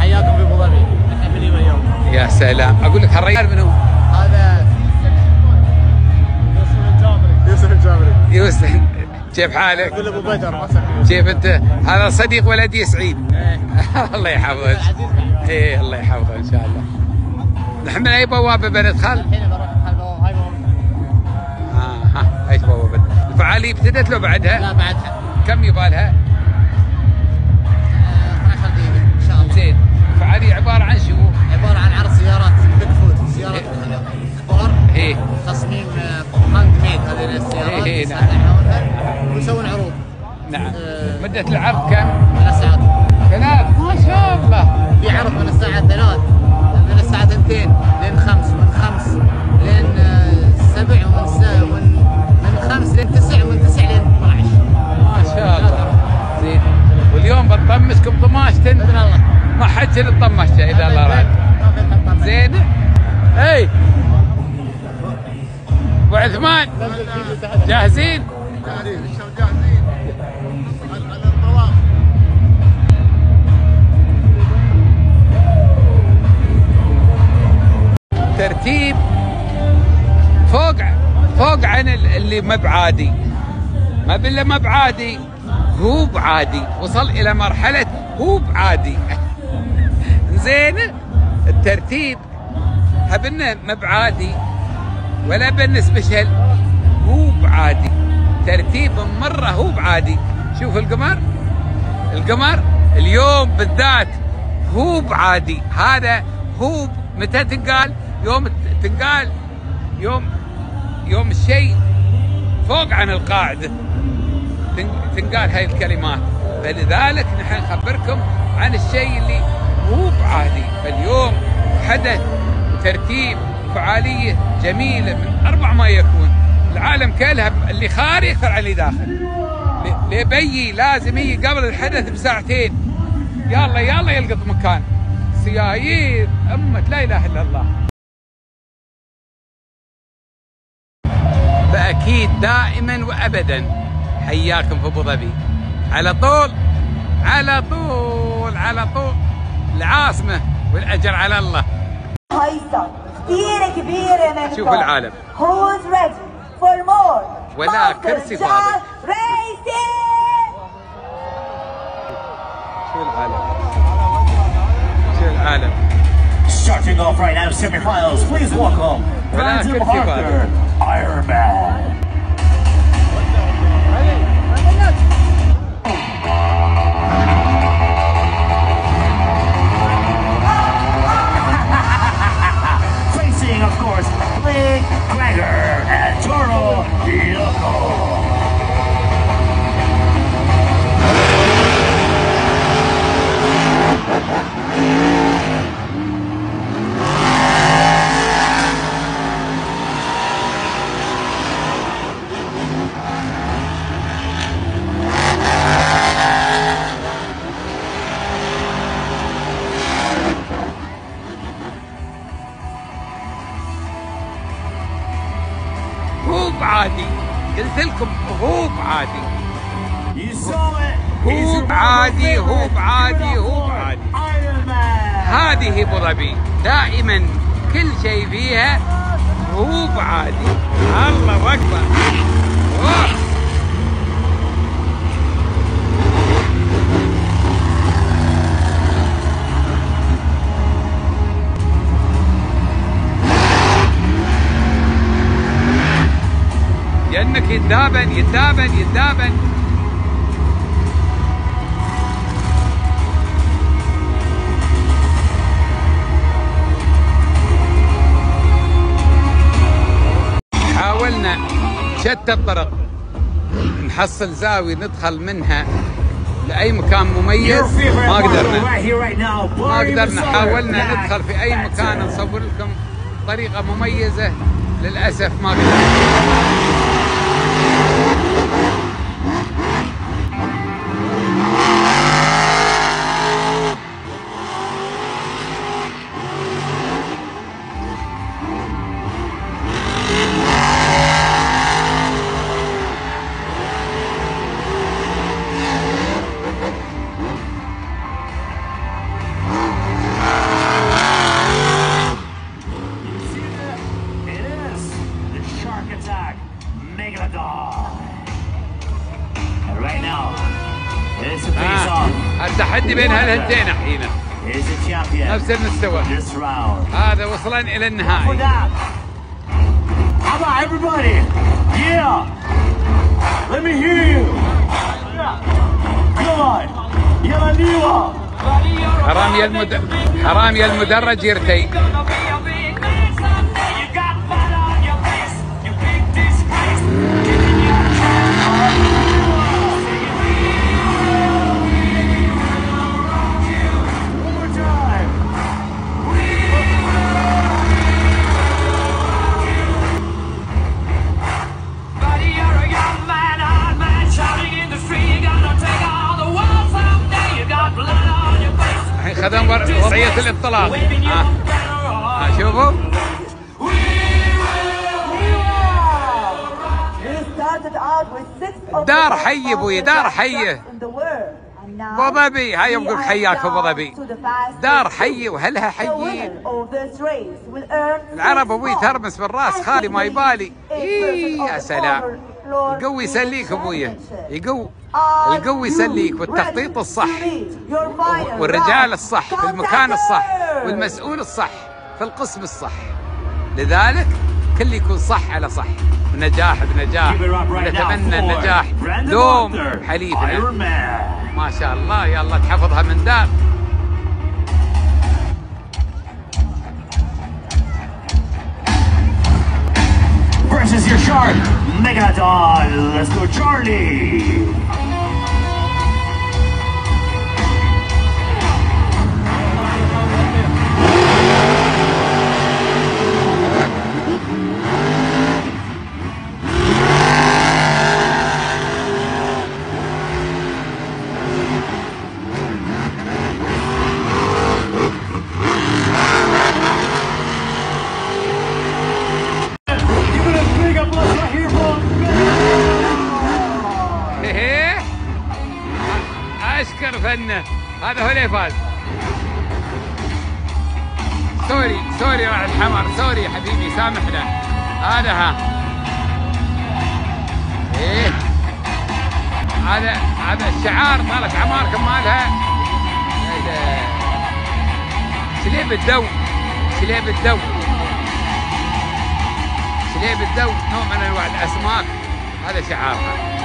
حياكم في أبو ظبي. نحن في اليوم يا سلام. أقول لك هالرجال منو؟ هذا يوسف الجابري. يوسف الجابري. يوسف. كيف حالك؟ يقول ابو بدر كيف أنت؟ هذا صديق ولدي سعيد. الله يحفظك. عزيز بعد إيه الله يحفظه إن شاء الله. نحن من أي بوابة بندخل؟ الحين بروح فعالي ابتدت لو بعدها؟ لا بعدها. كم يبالها؟ آه، 12 دقيقة إن شاء الله. زين. فعالي عبارة عن شو؟ عبارة عن عرض سيارات بيج فوت سيارات إيه. كبار إيه. تصميم آه، hand made هذه السيارات إيه،, إيه نعم. ويسوون عروض. نعم. آه مدة العرض كم؟ ثلاث ساعات. ثلاث ما شاء الله. في عرض من الساعة ثلاث من الساعة ثنتين لين خمس من خمس لين آه، سبع ومن سبع من 9 ومن 9 لين 12 ما شاء الله. زين. واليوم بنطمسكم طماشة باذن الله. ما حد شنو طمشته اذا الله راد زين. إي. أبو عثمان. جاهزين؟ جاهزين على الطواف ترتيب. فوق. فوق عن ال- اللي ما بعادي. ما بالله ما بعادي هو بعادي. وصل إلى مرحلة هو بعادي. زين؟ الترتيب. هبنا ما بعادي ولا بن سبيشل هو بعادي. ترتيب مرة هو بعادي. شوف القمر. القمر اليوم بالذات هو بعادي. هذا هو متى تنقال؟ يوم تنقال يوم يوم الشيء فوق عن القاعدة. تن- تنقال هاي الكلمات. فلذلك نحن نخبركم عن الشيء اللي مو بعادي. فاليوم حدث ترتيب فعالية جميلة من أربع ما يكون. العالم كلها اللي خارج أكثر عن اللي داخل. لبي لازم يجي قبل الحدث بساعتين. يلا يلا يلقط مكان. سيايير أمة لا إله إلا الله. فأكيد دائما وأبدا. حياكم في أبو ظبي. على طول على طول على طول. العاصمة والأجر على الله. هيثم كبيرة كبيرة منكم. شوف العالم. Who's ready for more? ولا كرسي فاضي. Racing! شو العالم؟ شو العالم؟ kicking off right now, semifinals. Please welcome Brandon Harker, Ironman. Facing, of course, Blake Gregor and Toro Yoko. بعادي هو بعادي. هو بعادي هو بعادي. هذه أبو ظبي دائما كل شيء فيها هو بعادي الله أكبر لأنك يتدابن يتدابن يتدابن حاولنا شتى الطرق. نحصل زاوية ندخل منها لأي مكان مميز. ما قدرنا. ما قدرنا. حاولنا ندخل في أي مكان. نصور لكم طريقة مميزة. للأسف ما قدرنا. حرام يا المد... حرام يا المدرج يرتي. ها شوفوا. دار حي أبوي دار حيه ابو ظبي هاي يقول حياك أبو ظبي دار حي وهلها حيين العرب أبوي ترمس بالراس خالي ما يبالي. إيه يا سلام. القوي يسليك ابويا يقو القوي يسليك والتخطيط الصح. والرجال الصح في المكان الصح. والمسؤول الصح في القسم الصح. لذلك كل يكون صح على صح. ونجاح بنجاح. ونتمنى النجاح. دوم حليفنا. ما شاء الله يلا تحفظها من دار Versus your shark, Megadon. Let's go, Charlie. هذا هو اللي فاز sorry sorry راعي الحمر. sorry حبيبي سامحنا هذا ها. إيه. هذا هذا الشعار مالك عماركم مالها. شليب الدو. شليب الدو. شليب الدو. نوع من أنواع الأسماك. هذا شعارها.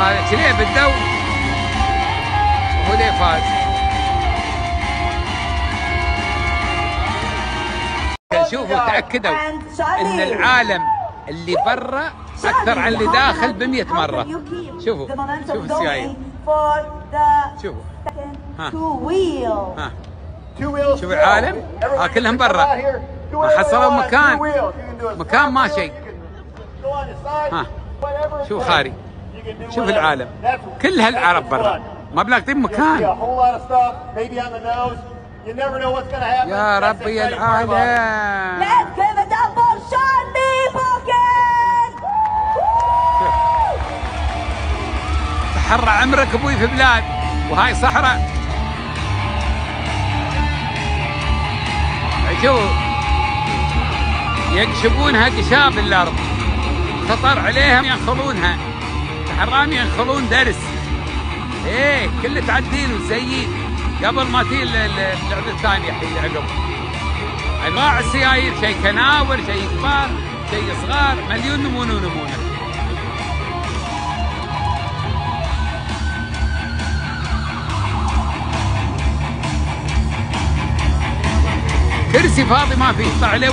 هذا شليب الدو اللي فاز. شوفوا تأكدوا إن العالم اللي برا أكثر عن اللي داخل ب 100 مرة. شوفوا شوفوا السيايير شوفوا. ها. ها. شوفوا العالم. ها كلهم برا. ما حصلوا مكان. مكان ما شيء. ها. شوف خاري. شوف العالم. كل هالعرب برا. ما بلاقطين مكان. يا ربي يا العالم! تحرى عمرك أبوي في بلاد وهاي صحراء. شوف. يقشبونها قشاب الأرض. خطر عليهم ينخلونها الحرام ينخلون درس. إيه كله تعدين وزيين قبل ما ال- اللعبة الثانية حين عقب. أنواع السيايير شيء كناور شيء كبار شيء صغار مليون نمونة ونمونة. كرسي فاضي ما فيه طلع عليه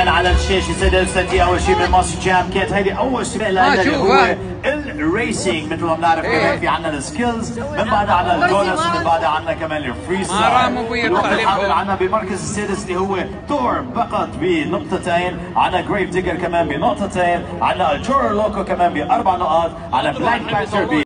حاليا على الشاشه سيدي الستي اول شيء من مصر جام. كيت هيدي أول شيء لنا اللي شوف، هو ها. الريسينج مثل ما بنعرف إيه. كمان في عندنا السكيلز من بعدها عندنا الجولس من بعدها عندنا كمان الفري يطلع الوقت الحاضر. عندنا بالمركز السادس اللي هو تور فقط بنقطتين. عندنا جريف ديجر كمان بنقطتين. عندنا الجورر لوكو كمان بأربع نقاط. على بلاك بانثر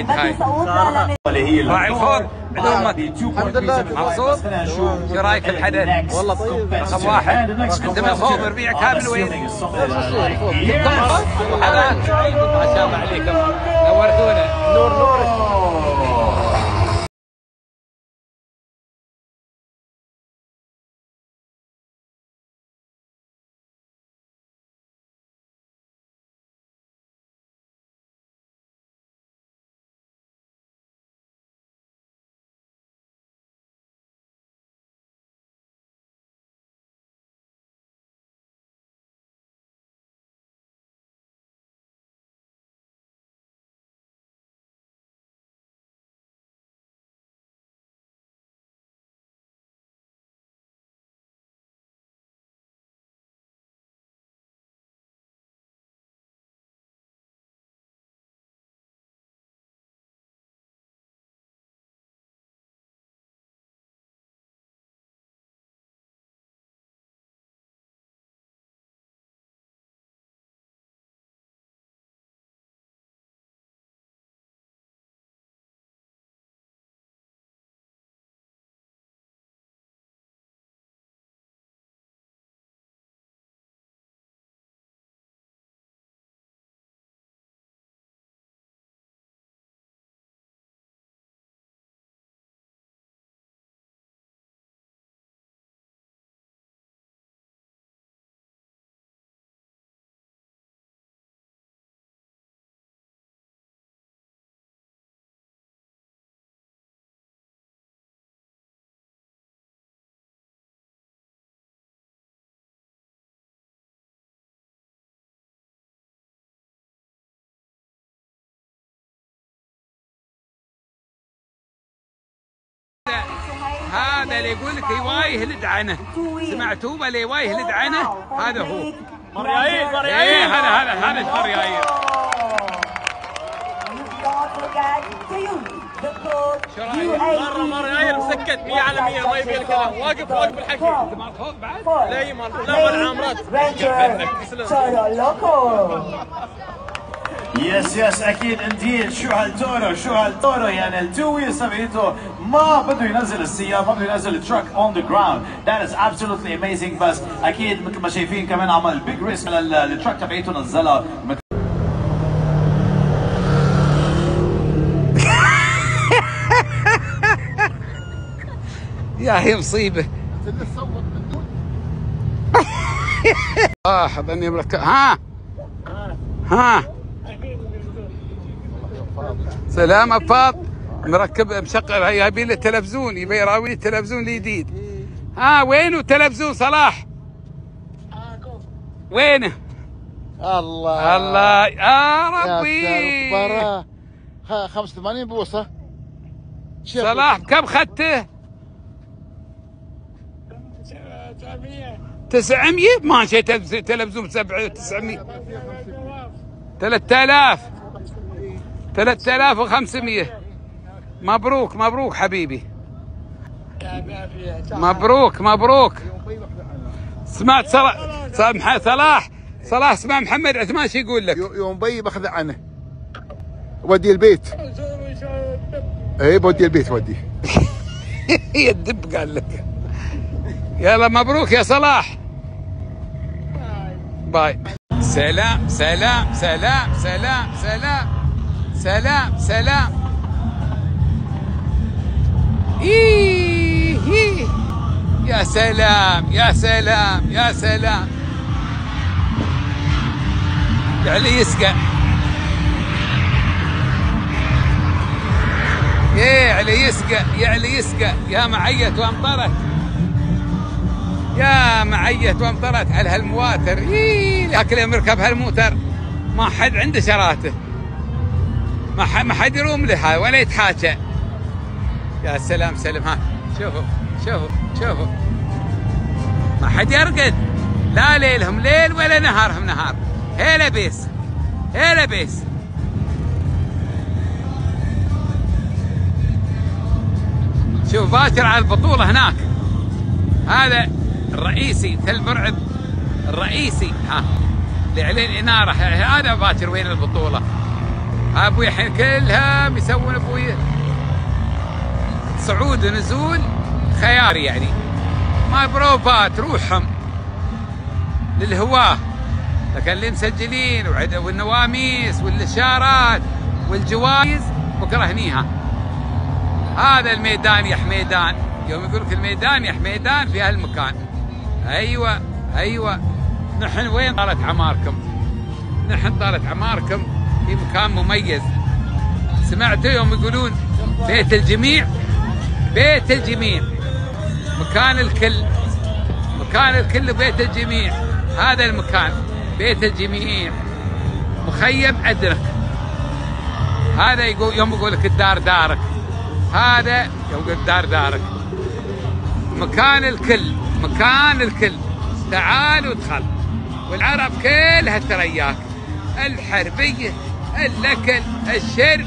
الكويت هاي. راعي الخوض الحمد لله مبسوط شو رأيك الحدث؟ والله طيب. رقم واحد. عندما الخوض ربيع كامل وين؟ حالات ما شاء الله عليكم. نورتونا. نور نور. هذا اللي يقول لك يوايه لدعنه. سمعتوه اللي يوايه لدعنه؟ هذا هو. مريايل إيه مريايل هذا هذا هذا مريايل مرة مريايل مسكت 100 على 100 ما يبي الكلام. واقف واقف الحكي انت خوض بعد؟ لا مال لا مال عامرات يس يس أكيد انديد شو هالتورو شو هالتورو يعني التوي سميته ما بده ينزل السيارة ما بده ينزل ال truck on the ground that is absolutely amazing بس أكيد مثل ما شايفين كمان عمل big risk ال truck تبعيته نزلها. يا هي مصيبة. آه بركة ها؟ ها؟ سلام افاض مركب مشغل يبي له تلفزيون يبي يراوي لي التلفزيون الجديد. ها وينه التلفزيون صلاح؟ وينه؟ الله. الله. يا ربي. مباراة 85 بوصة. صلاح بكم خدته؟ 900 ما شيء تلفزيون تلفزيون 7 900 3000 3500 مبروك مبروك حبيبي. مبروك مبروك. سمعت صلاح صلاح صلاح اسمع محمد عثمان شو يقول لك؟ يوم بي باخذ عنه. ودي البيت. اي بودي البيت ودي. هي الدب قال لك. يلا مبروك يا صلاح. باي. سلام سلام سلام سلام سلام. سلام سلام. إيه إيه. يا سلام يا سلام يا سلام. يعني يسقى. يا علي يسقى يا علي يسقى. يا معيت وامطرت. يا معيت وامطرت. على هالمواتر؟ إيه يوم يركب هالموتر. ما حد عنده شراته. ما حد ما حد يروم له هاي ولا يتحاكى. يا سلام سلم ها شوفوا شوفوا شوفوا. ما حد يرقد. لا ليلهم ليل ولا نهارهم نهار. هيلا بيس هيلا بيس. شوف باكر على البطولة هناك. هذا الرئيسي تل مرعب الرئيسي. ها اللي عليه الإنارة. هذا باكر وين البطولة؟ أبوي الحين كلهم يسوون أبوي. صعود ونزول خياري يعني. ما بروفات روحهم للهواة. لكن اللي مسجلين والنواميس والإشارات والجوائز بكرة هنيها. هذا الميدان يا حميدان. يوم يقول لك الميدان يا حميدان في هالمكان. أيوه أيوه. نحن وين طالت عماركم؟ نحن طالت عماركم في مكان مميز. سمعتوا يوم يقولون بيت الجميع؟ بيت الجميع. مكان الكل. مكان الكل بيت الجميع. هذا المكان بيت الجميع. مخيم أدرك. هذا يقول يوم يقول لك الدار دارك. هذا يوم يقول الدار دارك. مكان الكل. مكان الكل. تعال وادخل. والعرب كلها ترياك. الحربية. الأكل الشرب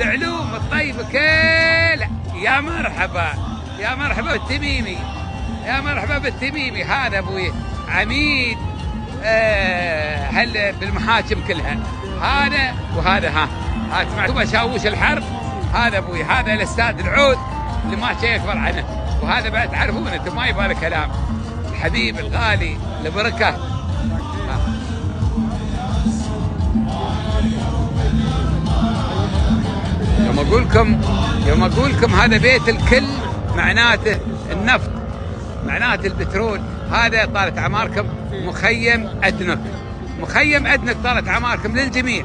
العلوم الطيبة كلها يا مرحبا يا مرحبا بالتميمي يا مرحبا بالتميمي. هذا أبوي عميد آه هل بالمحاكم كلها. هذا وهذا ها. ها تسمع شاووش الحرب هذا أبوي هذا الأستاذ العود اللي ما شيء اكبر عنه. وهذا بعد تعرفونه أنتم ما يبغى له كلام. الحبيب الغالي البركه يوم أقول لكم يوم أقول لكم هذا بيت الكل معناته النفط معناته البترول هذا طالت أعماركم مخيم أدنك مخيم أدنك طالت أعماركم للجميع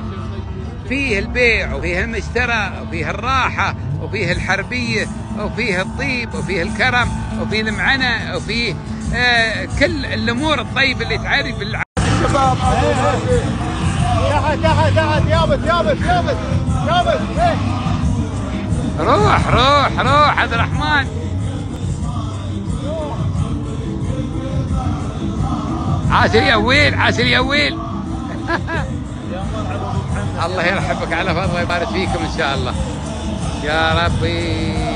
فيه البيع وفيه المشترى وفيه الراحة وفيه الحربية وفيه الطيب وفيه الكرم وفيه المعنى وفيه آه كل الأمور الطيبة اللي تعرف. الشباب تحت تحت تحت يابس يابس يابس يابس إيه. روح روح روح عبد الرحمن. عاشر يا ويل عاشر يا ويل. الله يرحبك على فضله ويبارك فيكم إن شاء الله. يا ربي.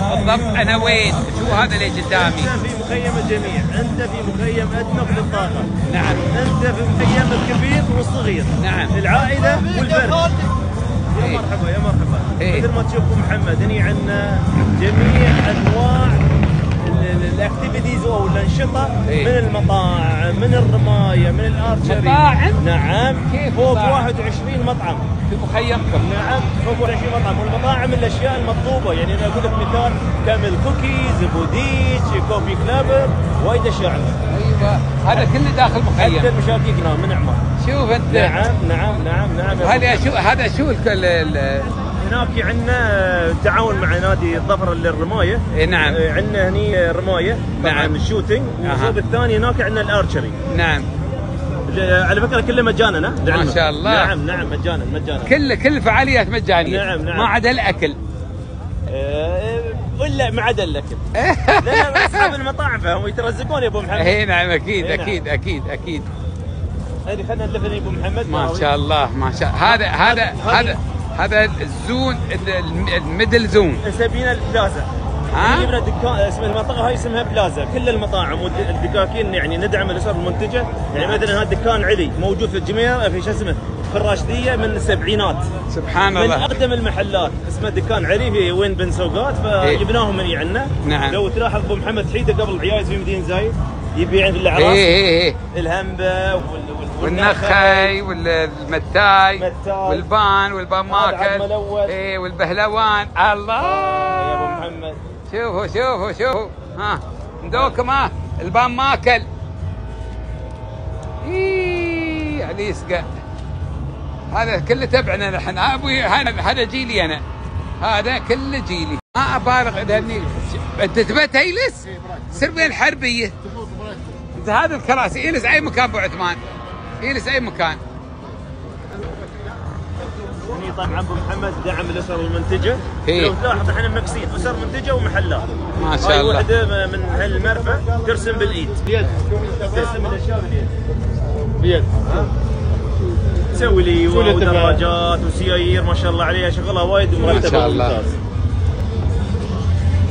بالضبط. بالضبط أنا وين؟ شو هذا اللي قدامي؟ أنت في مخيم الجميع أنت في مخيم ادنك للطاقه نعم. أنت في مخيم الكبير والصغير. نعم. العائلة والفرد يا إيه. مرحبا يا مرحبا. إيه. مثل ما تشوف أبو محمد هني عندنا جميع أنواع ال activities أو الانشطة إيه. من المطاعم من الرماية من ال archery. مطاعم؟ نعم. كيف فوق مطاعم؟ 21 مطعم. في مخيمكم نعم. فوق 21 مطعم. والمطاعم الأشياء المطلوبة يعني أنا أقول لك مثال Camel Cookies بوديتش كوفي كلابر وايد أشياء أيوه. هذا كله داخل حتى مخيم المشاكيك هنا من عمان شوف أنت. نعم نعم نعم نعم. هذا شو هذا شو هناك عندنا تعاون مع نادي الظفر للرماية إيه نعم. آه، عندنا هني رماية نعم. ال shooting. والصوب الثاني هناك عندنا ال archery نعم ج- على فكرة كله مجانا؟ لعلمك. شاء الله. نعم نعم مجانا مجانا كل كل الفعاليات مجانية نعم، نعم. ما عدا الأكل آه، ولا ما عدا الأكل لا لا أصحاب المطاعم فهم يترزقون يا أبو محمد اي نعم أكيد إيه نعم. أكيد أكيد أكيد هذه خلينا نلف أبو محمد ما شاء الله ما شاء هذا هذا هذا هذا ال zone ال- ال middle zone. مسمينا البلازا. ها؟ جبنا دكان اسم المنطقة هاي اسمها بلازا. كل المطاعم والدكاكين يعني ندعم الاسر المنتجة. يعني مثلا هذا دكان علي موجود في الجميره في شو اسمه في الراشديه من السبعينات. سبحان من الله. أقدم المحلات. اسمه دكان علي في وين بن سوقات. فجبناهم من عندنا. نعم. لو تلاحظ أبو محمد حيده قبل العيايز في مدينة زايد يبيع في الاعراس إيه إيه إيه. الهنبه وال- وال- والنخي والمتاي متاي. والبان والبان ماكل. إيه والبهلوان. الله! يا أبو محمد. شوفوا شوفوا شوفوا. ها عندكم ها البان ماكل. إيه علي يسقى هذا كله تبعنا نحن. أبوي هذا هذا جيلي أنا. هذا كله جيلي. ما أبالغ إذا إني أنت تبى تجلس؟ سر بين الحربية. إنت هذا الكراسي اجلس أي مكان ابو عثمان اجلس أي مكان. هني طبعا أبو محمد دعم الأسر المنتجه إيه. لو تلاحظ إحنا مكسين أسر منتجة ومحلات. ما شاء هاي الله. واحدة من هالمرفأ ترسم بالإيد. بيد. ترسم الاشياء بالايد بيد. تسوي لي ودراجات وسيايير ما شاء الله عليها. شغلها وايد مرتبة ما شاء الله. وممتاز.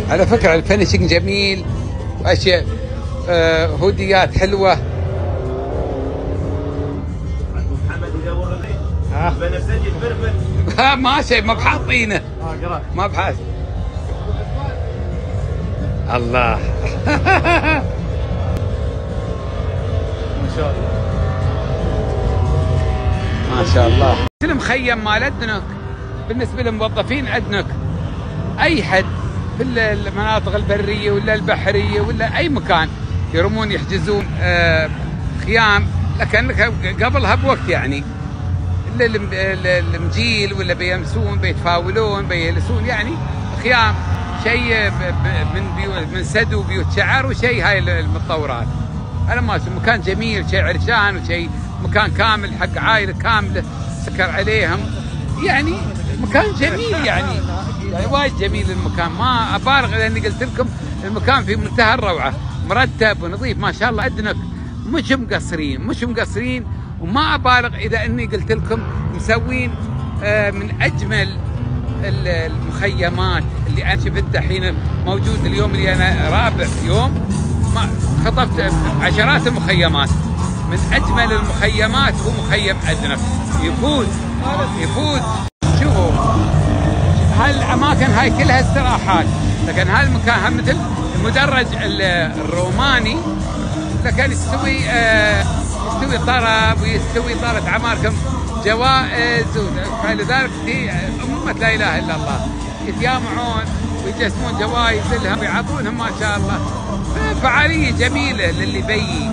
على فكرة ال finishing جميل. وأشياء آه هوديات حلوة. بنفسجي ما شيء ما بحاطينه. ما بحاط الله. ما شاء الله. ما شاء الله المخيم مال ادنك بالنسبة للموظفين ادنك أي حد في ال- المناطق البرية ولا البحرية ولا أي مكان يرمون يحجزون آه، خيام لكنك قبلها بوقت يعني. المجيل ولا بيمسون بيتفاولون بيجلسون يعني خيام. شيء من بيوت من سدو بيوت شعر وشيء هاي المتطورات أنا ما مكان جميل شيء عرشان وشيء مكان كامل حق عائلة كاملة سكر عليهم. يعني مكان جميل يعني. يعني وايد جميل المكان. ما أبالغ لاني قلت لكم المكان في منتهى الروعة. مرتب ونظيف ما شاء الله ادنك مش مقصرين مش مقصرين. وما أبالغ إذا إني قلت لكم مسوين آه، من أجمل ال- المخيمات اللي أنا شفتها حين موجود اليوم اللي أنا رابع يوم. ما خطفت عشرات المخيمات. من أجمل المخيمات هو مخيم ادنك يفوز يفوز. شوفوا هالأماكن هاي كلها استراحات. لكن هالمكان مثل المدرج ال- الروماني لكن يستوي آه، يستوي طرب ويستوي طارت عماركم جوائز و- فلذلك دي أمة لا إله إلا الله. يتجامعون ويجسمون جوائز لهم ويعطونهم ما شاء الله. فعالية جميلة للي بيي.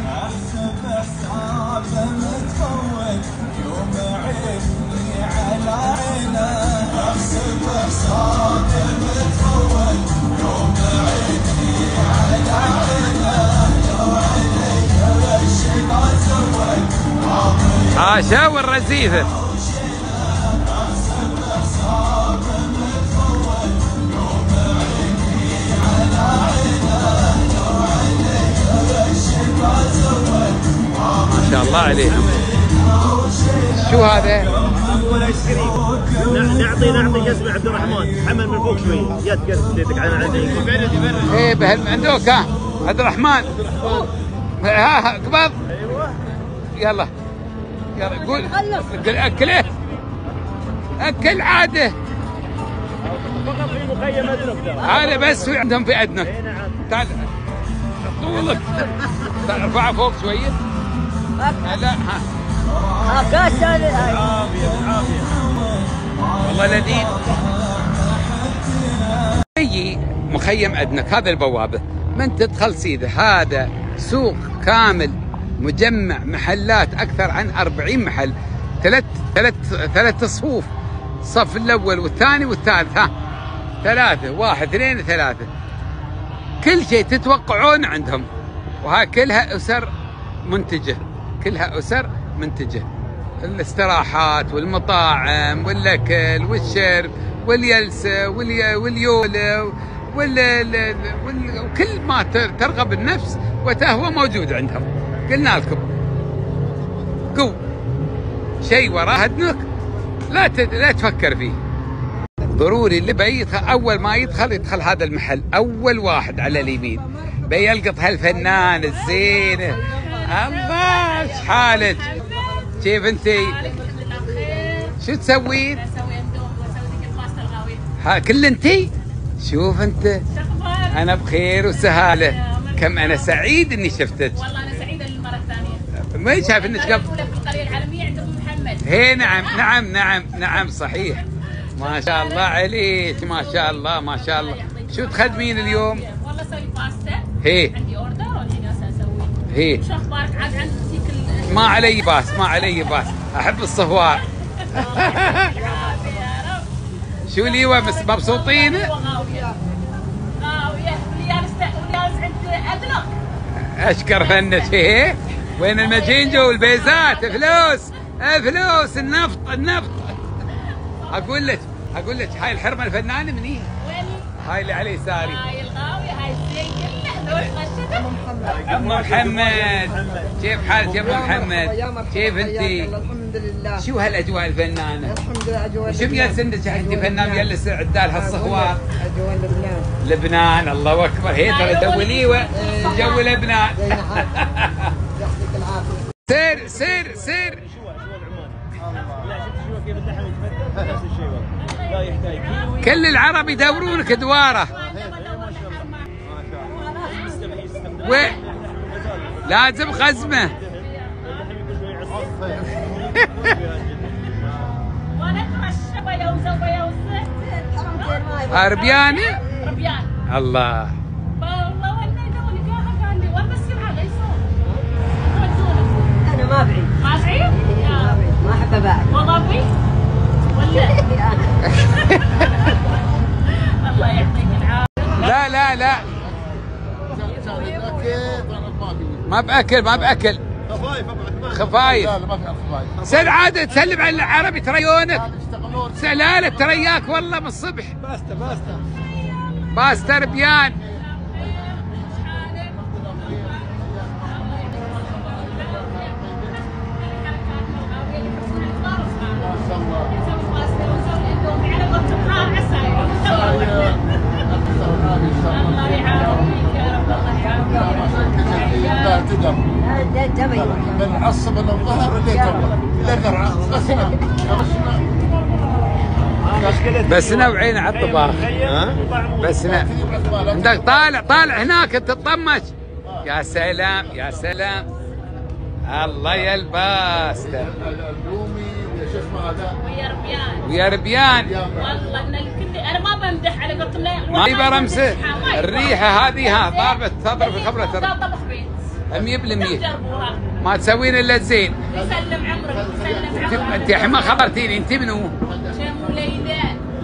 عاشا والرزيفة ما شاء الله عليهم شو هذا؟ نعطي نعطي جسم عبد الرحمن. حمل من فوق شوي. يد قد يدك على يبرد يبرد إيه بهال عندك ها. عبد الرحمن. ها قبض يلا يلا. قول قول. اكله اكل عاده فقط في مخيم ادنك هذا بس في عندهم في ادنك تعال. طولك. تعال ارفعه فوق شوية لا ها. والله لذيذ. يجي مخيم ادنك هذا البوابة. من تدخل سيدة؟ هذا سوق كامل. مجمع محلات أكثر عن 40 محل. ثلاث ثلاث ثلاث صفوف. الصف الأول والثاني والثالث. ها. ثلاثة. واحد اثنين ثلاثة. كل شيء تتوقعون عندهم. وها كلها أسر منتجة. كلها أسر منتجة. الاستراحات والمطاعم والأكل والشرب واليلسة والي- واليولة وال... ال- وال... وكل ما ترغب النفس وتهوى موجود عندهم. قلنا لكم قو شيء وراه هدنك لا. لا تفكر فيه. ضروري اللي بيدخل أول ما يدخل يدخل هذا المحل. أول واحد على اليمين. بيلقط هالفنان الزين. الله إيش حالك. كيف انتي شو تسوين ها كل انتي شوف أنت. أنا بخير وسهالة. كم أنا سعيد إني شفتك. والله أنا سعيده للمره الثانية ما شايف إنك قبل. في القرية العالمية عند ابو محمد. هي نعم نعم نعم نعم صحيح. ما شاء الله عليك ما شاء الله ما شاء الله. شو تخدمين اليوم؟ والله أسوي باستا. هي. عندي أوردر والحين أسوي. هي. شو أخبارك؟ عاد عندك كل ما علي باس ما علي باس. أحب الصهوار شو ليوه بس؟ مبسوطين؟ غاوية. غاوية. وليالس عند أدنى. أشكر فنك هي. وين المجينجو والبيزات؟ فلوس! فلوس! النفط النفط! أقول لك أقول لك هاي الحرمة الفنانة مني وين؟ هاي اللي على يساري هاي الغاويه هاي الزين أم محمد. كيف حالك يا أم محمد؟ كيف أنت؟ الحمد لله. شو هالأجواء الفنانة؟ الحمد لله أجواء شو مجلس عندك أنت فنان مجلس عدال هالصهوار أجواء لبنان. لبنان الله أكبر. هي ترى جو ليوه جو لبنان. سير سير سير. كل العرب يدورونك دواره و لازم خزمه. أربياني؟ ربيان الله. ما بعيد ما بعيد؟ ما بعيد ما احب ابعد والله بعيد ولا؟ الله يعطيك العافية. لا لا لا. ما بأكل ما بأكل. خفايف. لا لا ما في خفايف سل عادة تسلم على العربي تريونك سلالة ترياك والله من الصبح. باستا باستا. باستا ربيان من عصب بس نوعين على الطباخ بس. عندك طالع طالع هناك انت تطمش. يا سلام يا سلام. الله يا الباستا الرومي ويا شو اسمه هذا؟ ويا ربيان. ويا ربيان. والله إن الكل أنا ما بمدح على قولتهم لا ما يبى رمسه. الريحة هذه ها طالبه تضرب في خبرة لا طبخ بيت 100% جربوها ما تسوين إلا الزين يسلم عمرك يسلم عمرك. انت الحين ما خبرتيني انت منو؟ شموا ليلى؟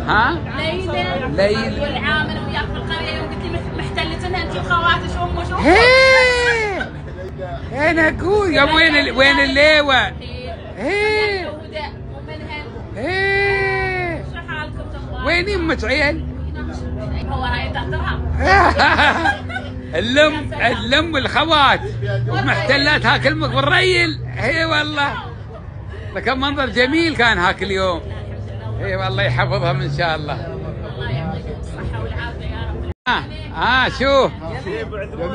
ها؟ ليلى. ليلى. والعامل وياك في القريه يوم قلت لي مح- محتلتنا انت وخواتك وام وشوف هيه أنا أقول يا وين. وين الليوة؟ هيه تخوان وين يمك عيل؟ هو هاي تحترم اللم اللم والخوات. ومحتلات هاك المك والريل هي والله. لكن منظر جميل كان هاك اليوم. اي والله يحفظهم ان شاء الله. آه, آه شوف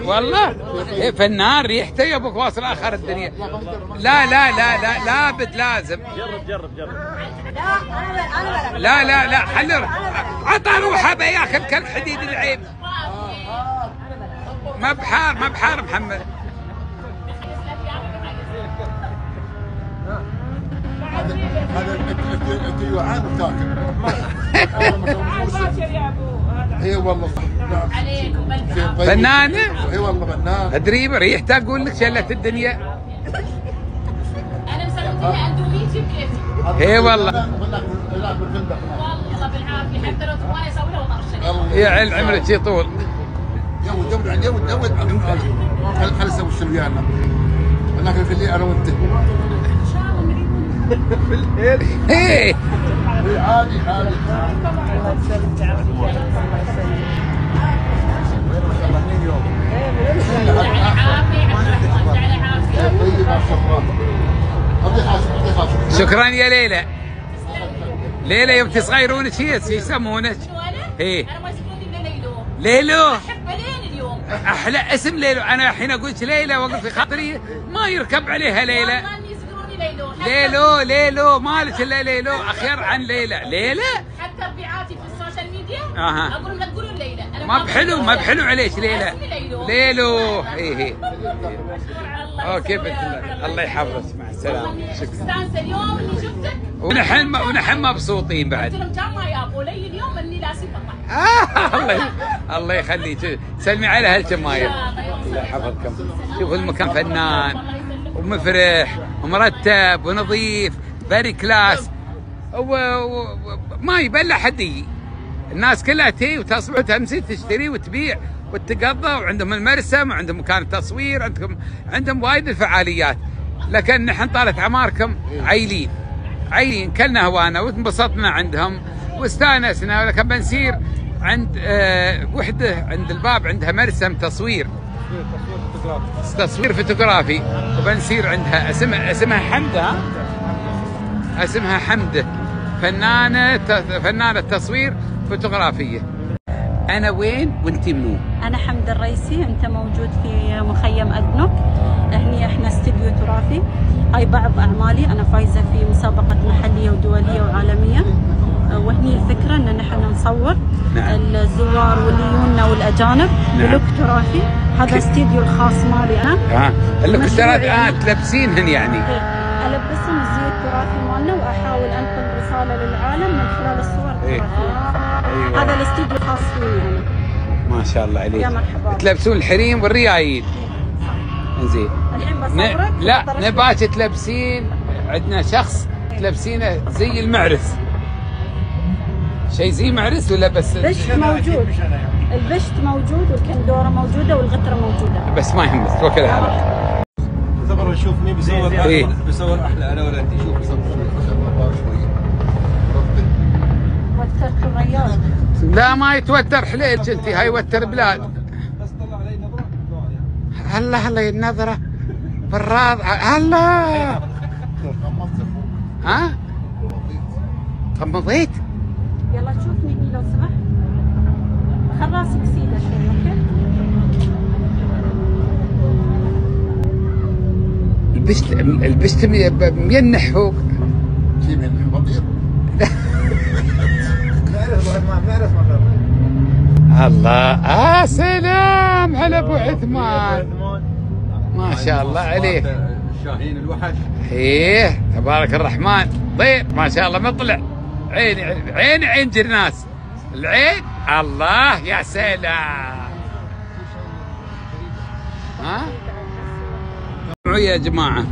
والله إيه فنان ريحته يا أبوك واصل اخر الدنيا لا لا لا لا لابد لازم جرب جرب جرب لا لا لا خلي عطى روحه بياكل كلك حديد العيب ما بحار ما بحار محمد هذا انت جوعان وتاكل هي والله نعم. شيء طيب. فنانة؟ اي والله فنان أدري ريحته أقول لك شلت الدنيا. أنا مسويتها اندوميتي بكيفي. اي والله. والله. بالعافية. حتى لو تبغاني اسويها وطرشها يا عيل عمرك يطول يود يود يعني يود يود خل خل نسوي الشريان لكن في الليل أنا وأنت. في الليل إيه عادي عادي شكرا يا ليلى. ليلى يوم تصغيرونك هي يسمونك؟ إيه. ليلو. أحلى اسم ليلو. أنا الحين أقول ليلى في خاطري. ما يركب عليها ليلى. ليلو ليلو ليلو مالك الا ليلو. أخير عن ليلى ليلى حتى ربيعاتي في ال social media. أقول لهم لا تقولون ليلى ما بحلو ما بحلو عليك ليلى ليلو. على الله. okay بنت الله الله يحفظك. مع السلامة. شكرا. مستانسه اليوم اني شفتك ونحن ونحن مبسوطين قلت بعد لهم كان ما يابوا لي اليوم إني لازم آه الله الله يخليك. سلمي على هالجمايل. الله يحفظكم. شوفوا المكان فنان. ومفرح ومرتب ونظيف very class وما يبلع حد يجي الناس كلها تي وتصبح وتمسي تشتري وتبيع وتقضى وعندهم المرسم وعندهم مكان التصوير عندهم عندهم وايد الفعاليات. لكن نحن طالت أعماركم عيلين. عيلين كلنا هوانا وانبسطنا عندهم واستانسنا. ولكن بنسير عند آه وحدة عند الباب عندها مرسم تصوير. تصوير فوتوغرافي. وبنسير عندها. اسمها أسمها حمدة ها؟ أسمها حمدة. فنانة فنانة تصوير فوتوغرافية. أنا وين وانتي منو؟ أنا حمد الرئيسي أنت موجود في مخيم أدنك هني إحنا استديو تراثي. هاي بعض أعمالي أنا فايزة في مسابقة محلية ودولية وعالمية. أه، وهني الفكرة أن نحن نصور نعم. الزوار واللي يجونا والأجانب نعم. ب look تراثي هذا استديو الخاص مالي أنا ها الكترات مشروعي آه أنا. تلبسينهن يعني إيه، ألبسهم الزي التراثي مالنا وأحاول أنقل رسالة للعالم من خلال الصور إيه. التراثية أيوة. هذا الاستديو الخاص فيني أنا ما شاء الله عليك يا مرحبا. تلبسون الحريم والريايين زين الحين. بصورك لا نباك تلبسين عندنا شخص تلبسينه زي المعرس شيء زي معرس ولا بس البشت موجود. البشت موجود والكندوره موجودة والغتره موجودة. بس ما يهمك توكل على الله اعتبر نشوفني بصور إيه. بصور أحلى. أنا ولا انت شوف لا ما يتوتر حليل أنت. هاي وتر بلاد. الله الله النظرة. بالراض. الله ها؟ غمضيت يلا تشوفني هني لو سمحت خل راسك سيده شوي okay؟ البشت البشت مي- مينح فوق شي من بطير الله. آه سلام على أبو عثمان. ما شاء الله عليك. شاهين الوحش. إيه تبارك الرحمن. طير ما شاء الله مطلع عيني عيني عين جرناس. العين؟ الله يا سلام. ها؟ يا جماعة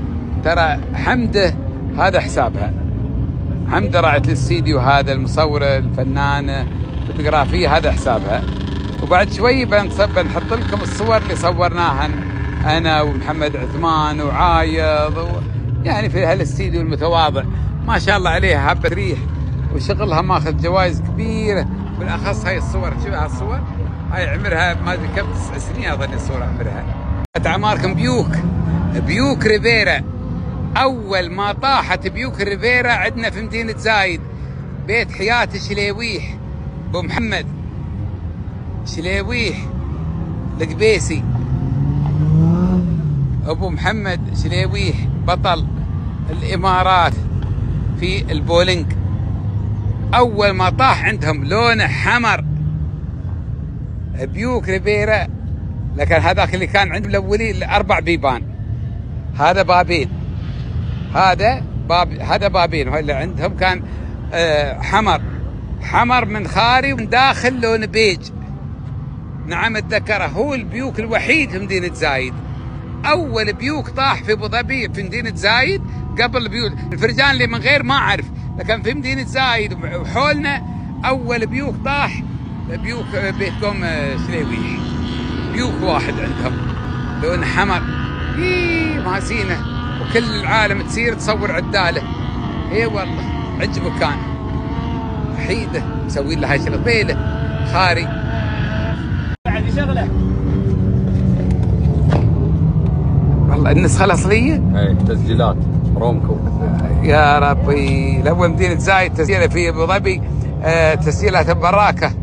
ترى حمدة هذا حسابها. حمدة راعت الاستديو هذا المصورة الفنانة فوتوغرافيه هذا حسابها. وبعد شوي بنحط لكم الصور اللي صورناها أنا ومحمد عثمان وعايض و... يعني في هالاستديو المتواضع. ما شاء الله عليها هبة ريح. وشغلها ماخذ جوائز كبيرة. بالأخص هاي الصور. شوف هالصور هاي عمرها ما أدري كم تسع سنين أظن الصورة عمرها. أعماركم بيوك. بيوك ريفيرا. أول ما طاحت بيوك ريفيرا عندنا في مدينة زايد. بيت حياه شليويح. أبو محمد. شليويح. القبيسي. أبو محمد شليويح. بطل الإمارات في البولينج أول ما طاح عندهم لونه حمر. Buick Riviera لكن هذاك اللي كان عندهم الأولي أربع بيبان. هذا بابين. هذا باب هذا بابين. وهو اللي عندهم كان آه، حمر. حمر من خاري ومن داخل لون بيج. نعم أتذكره. هو البيوك الوحيد في مدينة زايد. أول بيوك طاح في أبو ظبي في مدينة زايد. قبل بيوت. الفرجان اللي من غير ما أعرف. لكن في مدينه زايد وحولنا. أول بيوك طاح بيوك بيت قوم شليويح بيوك واحد عندهم. لون حمر. إيه ما زينة. وكل العالم تصير تصور عدالة. اي والله عجبه كان. وحيدة مسوي لها شرطيله خاري. بعد شغلة. النسخه الاصليه اي تسجيلات رومكو. يا ربي الأول مدينة زايد تسجيله في أبو ظبي آه تسجيلات براكة.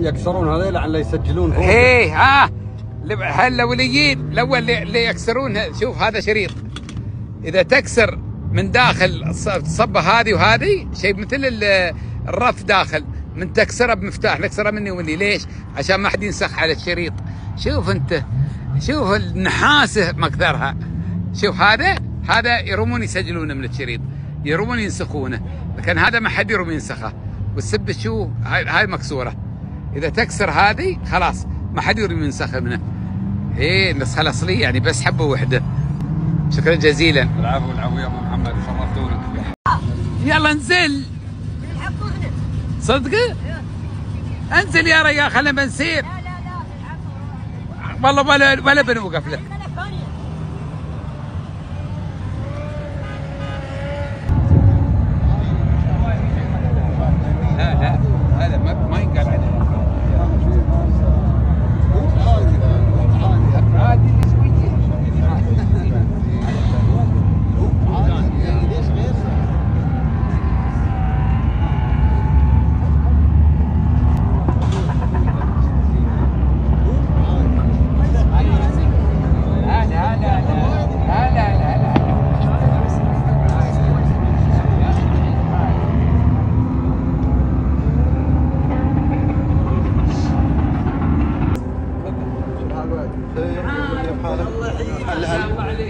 يكسرون هذيل لعل يسجلون. هي ها هالاوليين الأول اللي اللي يكسرون شوف هذا شريط. إذا تكسر من داخل الص- الصبة هذه وهذه شيء مثل ال- الرف داخل. من تكسره بمفتاح نكسره مني ومني. ليش؟ عشان ما حد ينسخ على الشريط. شوف أنت. شوف النحاسه مقدرها شوف هذا هذا يرمون يسجلونه من الشريط يرمون ينسخونه. لكن هذا ما حد يرمي ينسخه. والسبه شو؟ هاي هاي مكسورة. إذا تكسر هذه خلاص ما حد يرمي ينسخه منه. إيه النسخه الاصليه يعني بس حبة وحدة. شكرا جزيلا. العفو العفو يا أبو محمد شرفتونا. يلا انزل. صدق؟ انزل يا ريال خلينا بنسير. والله ولا ولا بنوقف لك لا لا هذا ما ما ينقال عليه عادي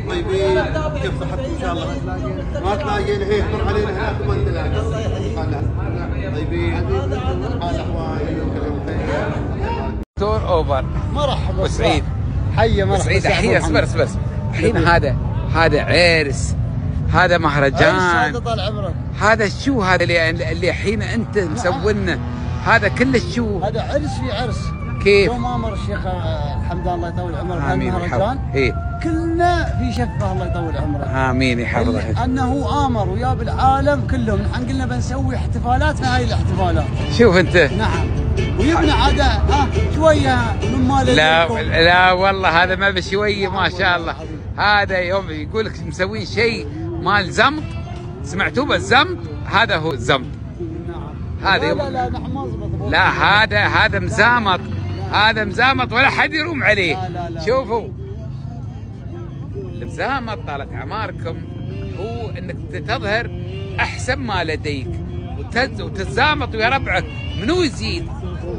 طيبين كيف صحتكم ان شاء الله؟ ما تلاقينا هيك مر علينا هناك وما نلاقي طيبين حال دكتور اوفر مرحبا وسعيد حيه سعيد الحين اصبر اصبر. الحين هذا هذا عرس هذا مهرجان. هذا طال عمرك. هذا شو هذا اللي اللي الحين أنت مسوينه؟ هذا كله شو هذا عرس في عرس. كيف؟ يوم أمر الشيخ آه، حمدان الله يطول عمره آمين المهرجان يحفظك. إيه. كلنا في شفة الله يطول عمره. آمين يحفظك. أنه آمر وياب العالم كلهم. نحن قلنا بنسوي احتفالات في هاي الاحتفالات. شوف أنت. نعم. ويبنى عاد ها شوية من مال لا. لا والله هذا ما بشويه ما شاء الله. هذا يوم يقول لك مسوين شيء مال زمط سمعتوه بالزمط هذا هو الزمط هذا لا يوم. لا لا نحن ما زبط. لا هذا هذا مزامط. هذا مزامط ولا حد يروم عليه. شوفوا. المزامط طالت أعماركم. هو إنك تظهر أحسن ما لديك. وتز وتتزامط ويا ربعك. منو يزيد؟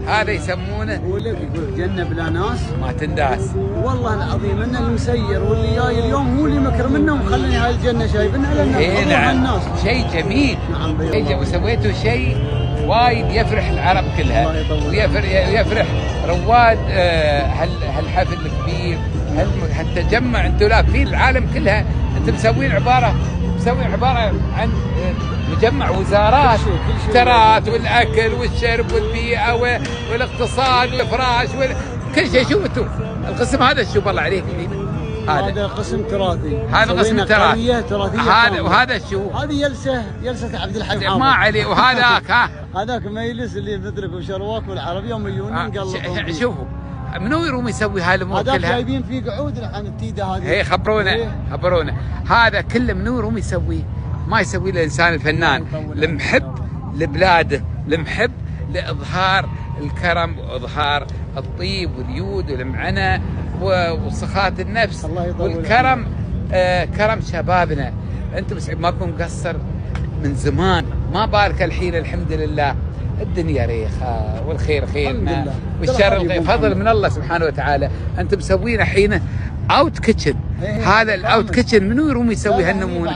هذا يسمونه يقول لك يقول جنة بلا ناس. ما تنداس. والله العظيم ان المسير واللي جاي اليوم هو اللي مكر منه ومخليني هاي الجنه شايفينها لأن اي أضيع نعم. الناس شيء جميل. نعم بيض وسويتوا شيء وايد يفرح العرب كلها. ويفرح يفرح رواد آه، هال- هالحفل الكبير هال- هالتجمع. أنتم لافين العالم كلها أنتم مسوين عبارة مسوين عبارة عن آه، مجمع وزارات ترات والأكل والشرب والبيئة والاقتصاد والافراش وال- كل شيء شوفوا أنتم القسم هذا شوف الله عليك هذا هذا قسم تراثي هذا قسم سوينا تراث. قرية تراثية هذا. وهذا شو؟ هذه جلسة جلسة عبد الحي ما. عليه وهذاك ها هذاك مجلس اللي مثلك وشرواك والعرب يوم يجون آه، فيه. شوفوا منو يروم يسوي هاي الأمور هذاك كلها؟ جايبين فيه قعود الحين التيدة هذه هي خبرونا إيه. خبرونا هذا كله منو يروم يسويه؟ ما يسويه الانسان الفنان. المحب لبلاده المحب لإظهار الكرم وإظهار الطيب واليود والمعنى و- وسخاء النفس والكرم آه كرم شبابنا. أنتم بس ماكم مقصر من زمان. ما بارك الحين الحمد لله. الدنيا ريخة والخير خيرنا. والشر الغير فضل. من الله سبحانه وتعالى. أنتم مسوين الحين out kitchen إيه، هذا ال out kitchen منو يروم يسوي هالنمونه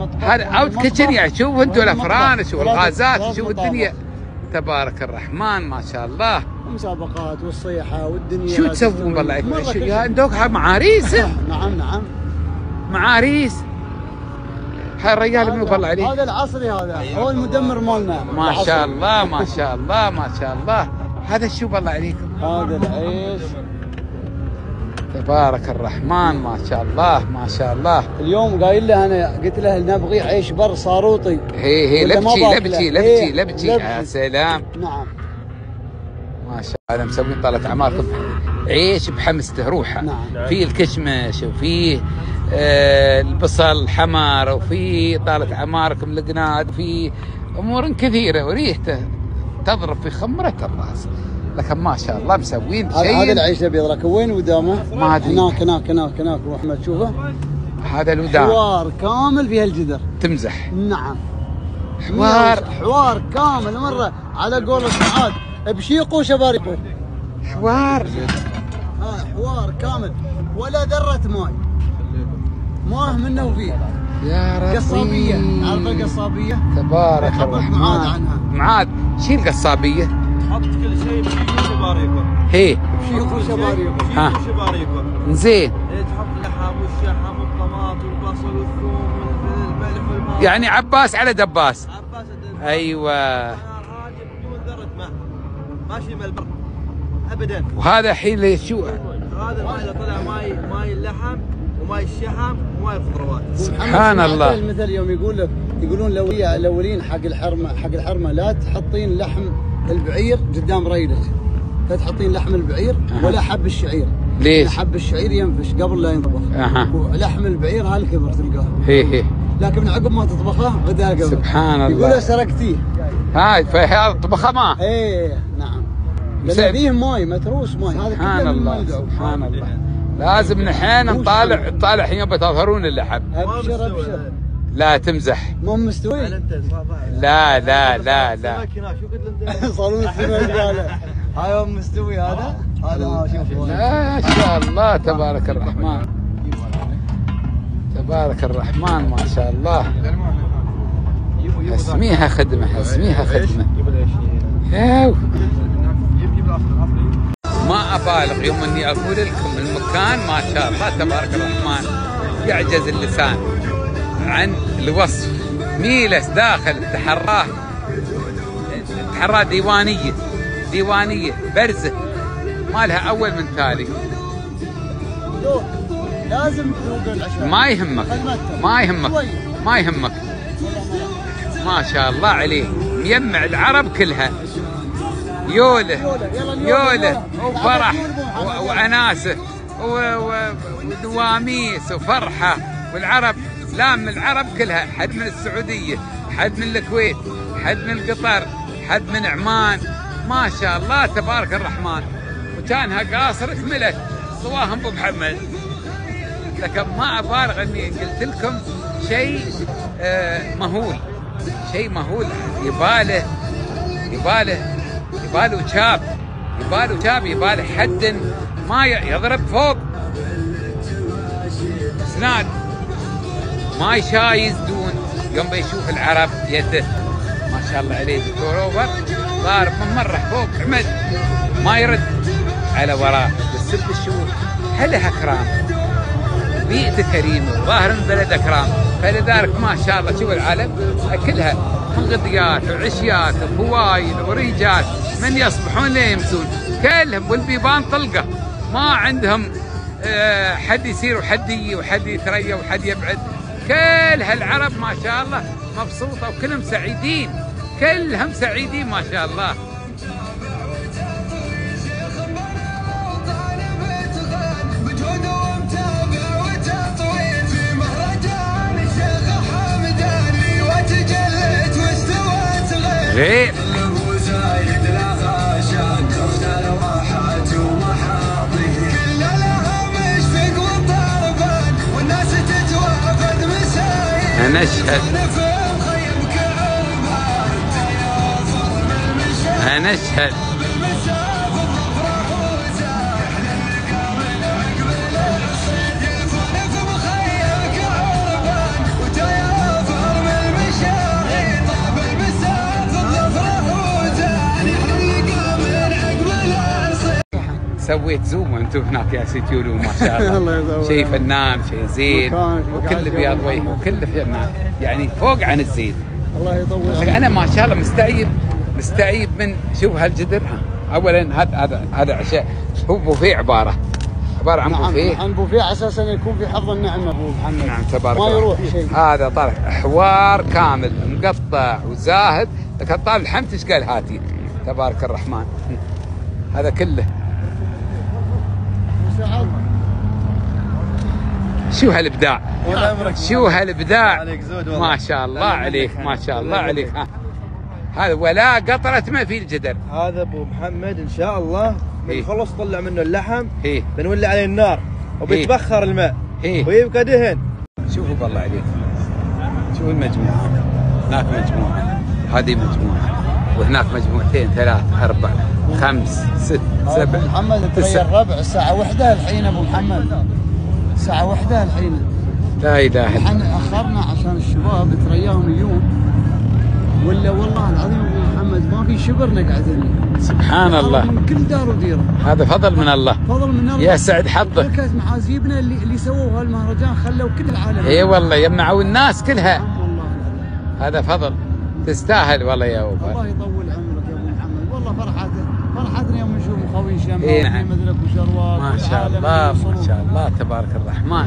بعد هني هني مطبخ هذا وهني out. kitchen يعني شوفوا أنتم وهني الأفران مطبخ. شوفوا ثلاث- الغازات ثلاث شوفوا مطابخ. الدنيا. تبارك الرحمن ما شاء الله. مسابقات والصيحه والدنيا شو تسوون. بالله؟ شيء. عندك معاريس؟ نعم نعم. معاريس. هاي الرجال منو بالله عليك. هذا العصري هذا هو المدمر مالنا. ما شاء الله ما شاء الله ما شاء الله. هذا شو بالله عليك هذا العيش. تبارك الرحمن ما شاء الله ما شاء الله. اليوم قايل له أنا قلت له نبغي عيش بر صاروطي. هي هي. لبشي إيه، لبشي لبشي يا سلام. نعم. ما شاء الله مسوين طالت اعماركم عيش بحمسته روحه. نعم. في الكشمش وفيه آه البصل حمر وفي طالت أعماركم القناد وفي أمور كثيرة. وريحته تضرب في خمرة الرأس. لكن ما شاء الله مسوين هذا هذا شيء العيش الابيض لكن وين ودامه؟ ما أدري. هناك هناك هناك هناك. واحمد شوفه هذا الودان حوار كامل في هالجدر تمزح. نعم. حوار. حوار كامل. مرة على قول سعاد. بشيقه وشباريقه حوار. ها حوار كامل. ولا ذرة ماي. مواه منه وفيه. يا ربي. قصابية. عارف القصابيه؟ تبارك معاذ الرحمن عنها. معاذ. شيل قصابية. تحط كل شيء بشيء شباريكم هي. شيوخ وشباريكم ها. شيء شباريكم زين. إيه، تحط اللحم والشحم والطماط والبصل والثوم والملح والماء. يعني عباس على دباس. عباس الدنيا. أيوه. هذه بدون ذرة ماء ماشي من البر. ابدا. وهذا الحين شو هذا الماء اللي طلع ماي ماي اللحم وماي الشحم وماي الخضروات. سبحان الله. المثل يوم يقول لك يقولون لو الاولين حق الحرمه حق الحرمة لا تحطين لحم البعير قدام ريدك لا تحطين لحم البعير. ولا حب الشعير. ليش؟ حب الشعير ينفش قبل لا ينطبخ. أها. ولحم البعير هالكبر تلقاه؟ هي هي. لكن عقب ما تطبخه بدا قبل. سبحان الله. يقول سرقتيه هاي فهذا طبخه ما. إيه نعم. لأن فيه ماي متروس ماي هذا سبحان الله. سبحان الله. لازم نحن نطالع نطالع حين بتظهرون اللحم. أبشر أبشر. لا تمزح. مو مستوي؟ لا لا لا لا. صالون السمك هاي مستوي هذا؟ هذا ها شوف. ما شاء الله تبارك الرحمن. تبارك الرحمن ما شاء الله. اسميها خدمة اسميها خدمة. ياو. ما أبالغ يوم أني أقول لكم المكان ما شاء الله تبارك الرحمن. يعجز اللسان. عن الوصف. ميلس داخل تحراه. تحراه ديوانية. ديوانية. برزة. ما لها أول من تالي. لازم ما يهمك. ما يهمك. ما يهمك. ما شاء الله عليه. مجمع العرب كلها. يوله. يوله. وفرح. وأناسه. ودواميس. وفرحة. والعرب لا من العرب كلها حد من السعودية حد من الكويت حد من قطر حد من عمان. ما شاء الله تبارك الرحمن. وكانها قاصر كملت صواهم أبو محمد. لكن ما ابالغ أني قلت لكم شيء آه، مهول. شيء مهول. يباله يباله يباله شاب يباله شاب يباله حد ما يضرب فوق. اسناد. ما يشايز دون يوم بيشوف العرب يده ما شاء الله عليه دكتور اوفر ضارب من مرة فوق عمد. ما يرد على وراه بس ست شهور هلها اكرام بيئته كريمه ظاهر من بلد اكرام فلذلك ما شاء الله شوف العالم. كلها من غديات وعشيات وفوايد وريجات. من يصبحون ليمسون كلهم والبيبان طلقة. ما عندهم آه، حد يسير وحد يجي وحد يتريا وحد يبعد. كل هالعرب ما شاء الله مبسوطة وكلهم سعيدين. كلهم سعيدين ما شاء الله. غير أنا اشهد سويت زوم وأنتم هناك يا سيدي يولو ما شاء الله. الله شيء فنان شيء زين وكل بياض يا وجه وكل فنان يعني فوق عن الزين الله يطول. أنا ما شاء الله مستعيب مستعيب من شوف هالجدر؟ ها. اولا هذا هذا هذا عشاء هو بوفيه عبارة. عبارة عن نعم بوفيه عن بوفيه على أساس انه يكون في حظ النعمة. أبو محمد. نعم تبارك ما الله. يروح شيء. هذا طالع حوار كامل مقطع وزاهد. لكن طالع الحمد إيش قال هاتي؟ تبارك الرحمن. هذا كله. شو هالإبداع. شو هالإبداع. ما شاء الله عليك ما شاء الله عليك. هذا ولا قطرة ما في الجدر. هذا أبو محمد إن شاء الله. من إيه. طلع منه اللحم. إيه. بنولي عليه النار. وبيتبخر الماء. إيه. ويبقى دهن. شوفوا بالله عليك. شوفوا المجموعة هناك مجموعة هذه مجموعة. وهناك مجموعتين ثلاث أربع خمس ست. أبو محمد تسع. الربع الساعة واحدة الحين أبو محمد. الساعة واحدة الحين. لا إله إلا إحنا أخرنا عشان الشباب ترياهم اليوم ولا والله العظيم أبو محمد ما في شبر نقعد لنا سبحان الله. من كل دار وديرة. هذا فضل من الله. فضل من الله. يا سعد حظك. بركة معازيبنا اللي اللي سووا هالمهرجان خلوا كل العالم. اي والله يمنعوا الناس كلها. هذا فضل. تستاهل والله يا أبو الله يطول عمرك يا أبو محمد. والله فرحات فرحتنا يوم نشوف مخوي شمال إيه نعم. مدرك وشروات ما شاء الله ما. شاء الله تبارك الرحمن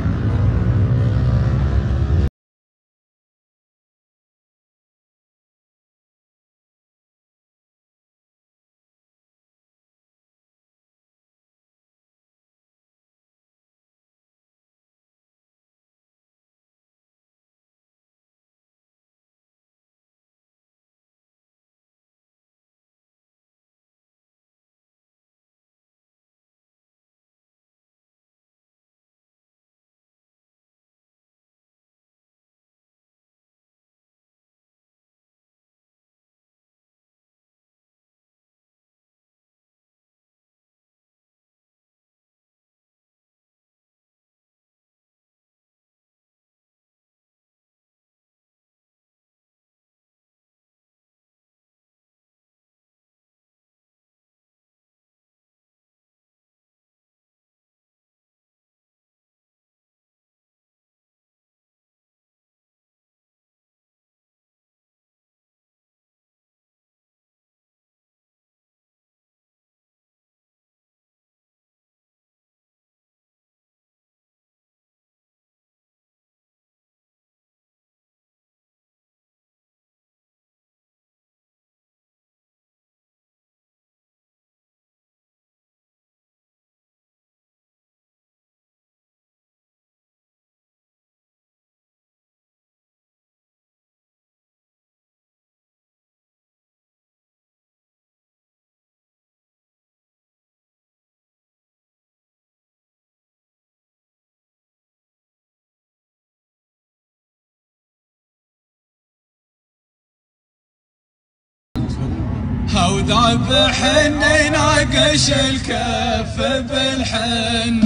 وذاب حني ناقش الكف بالحن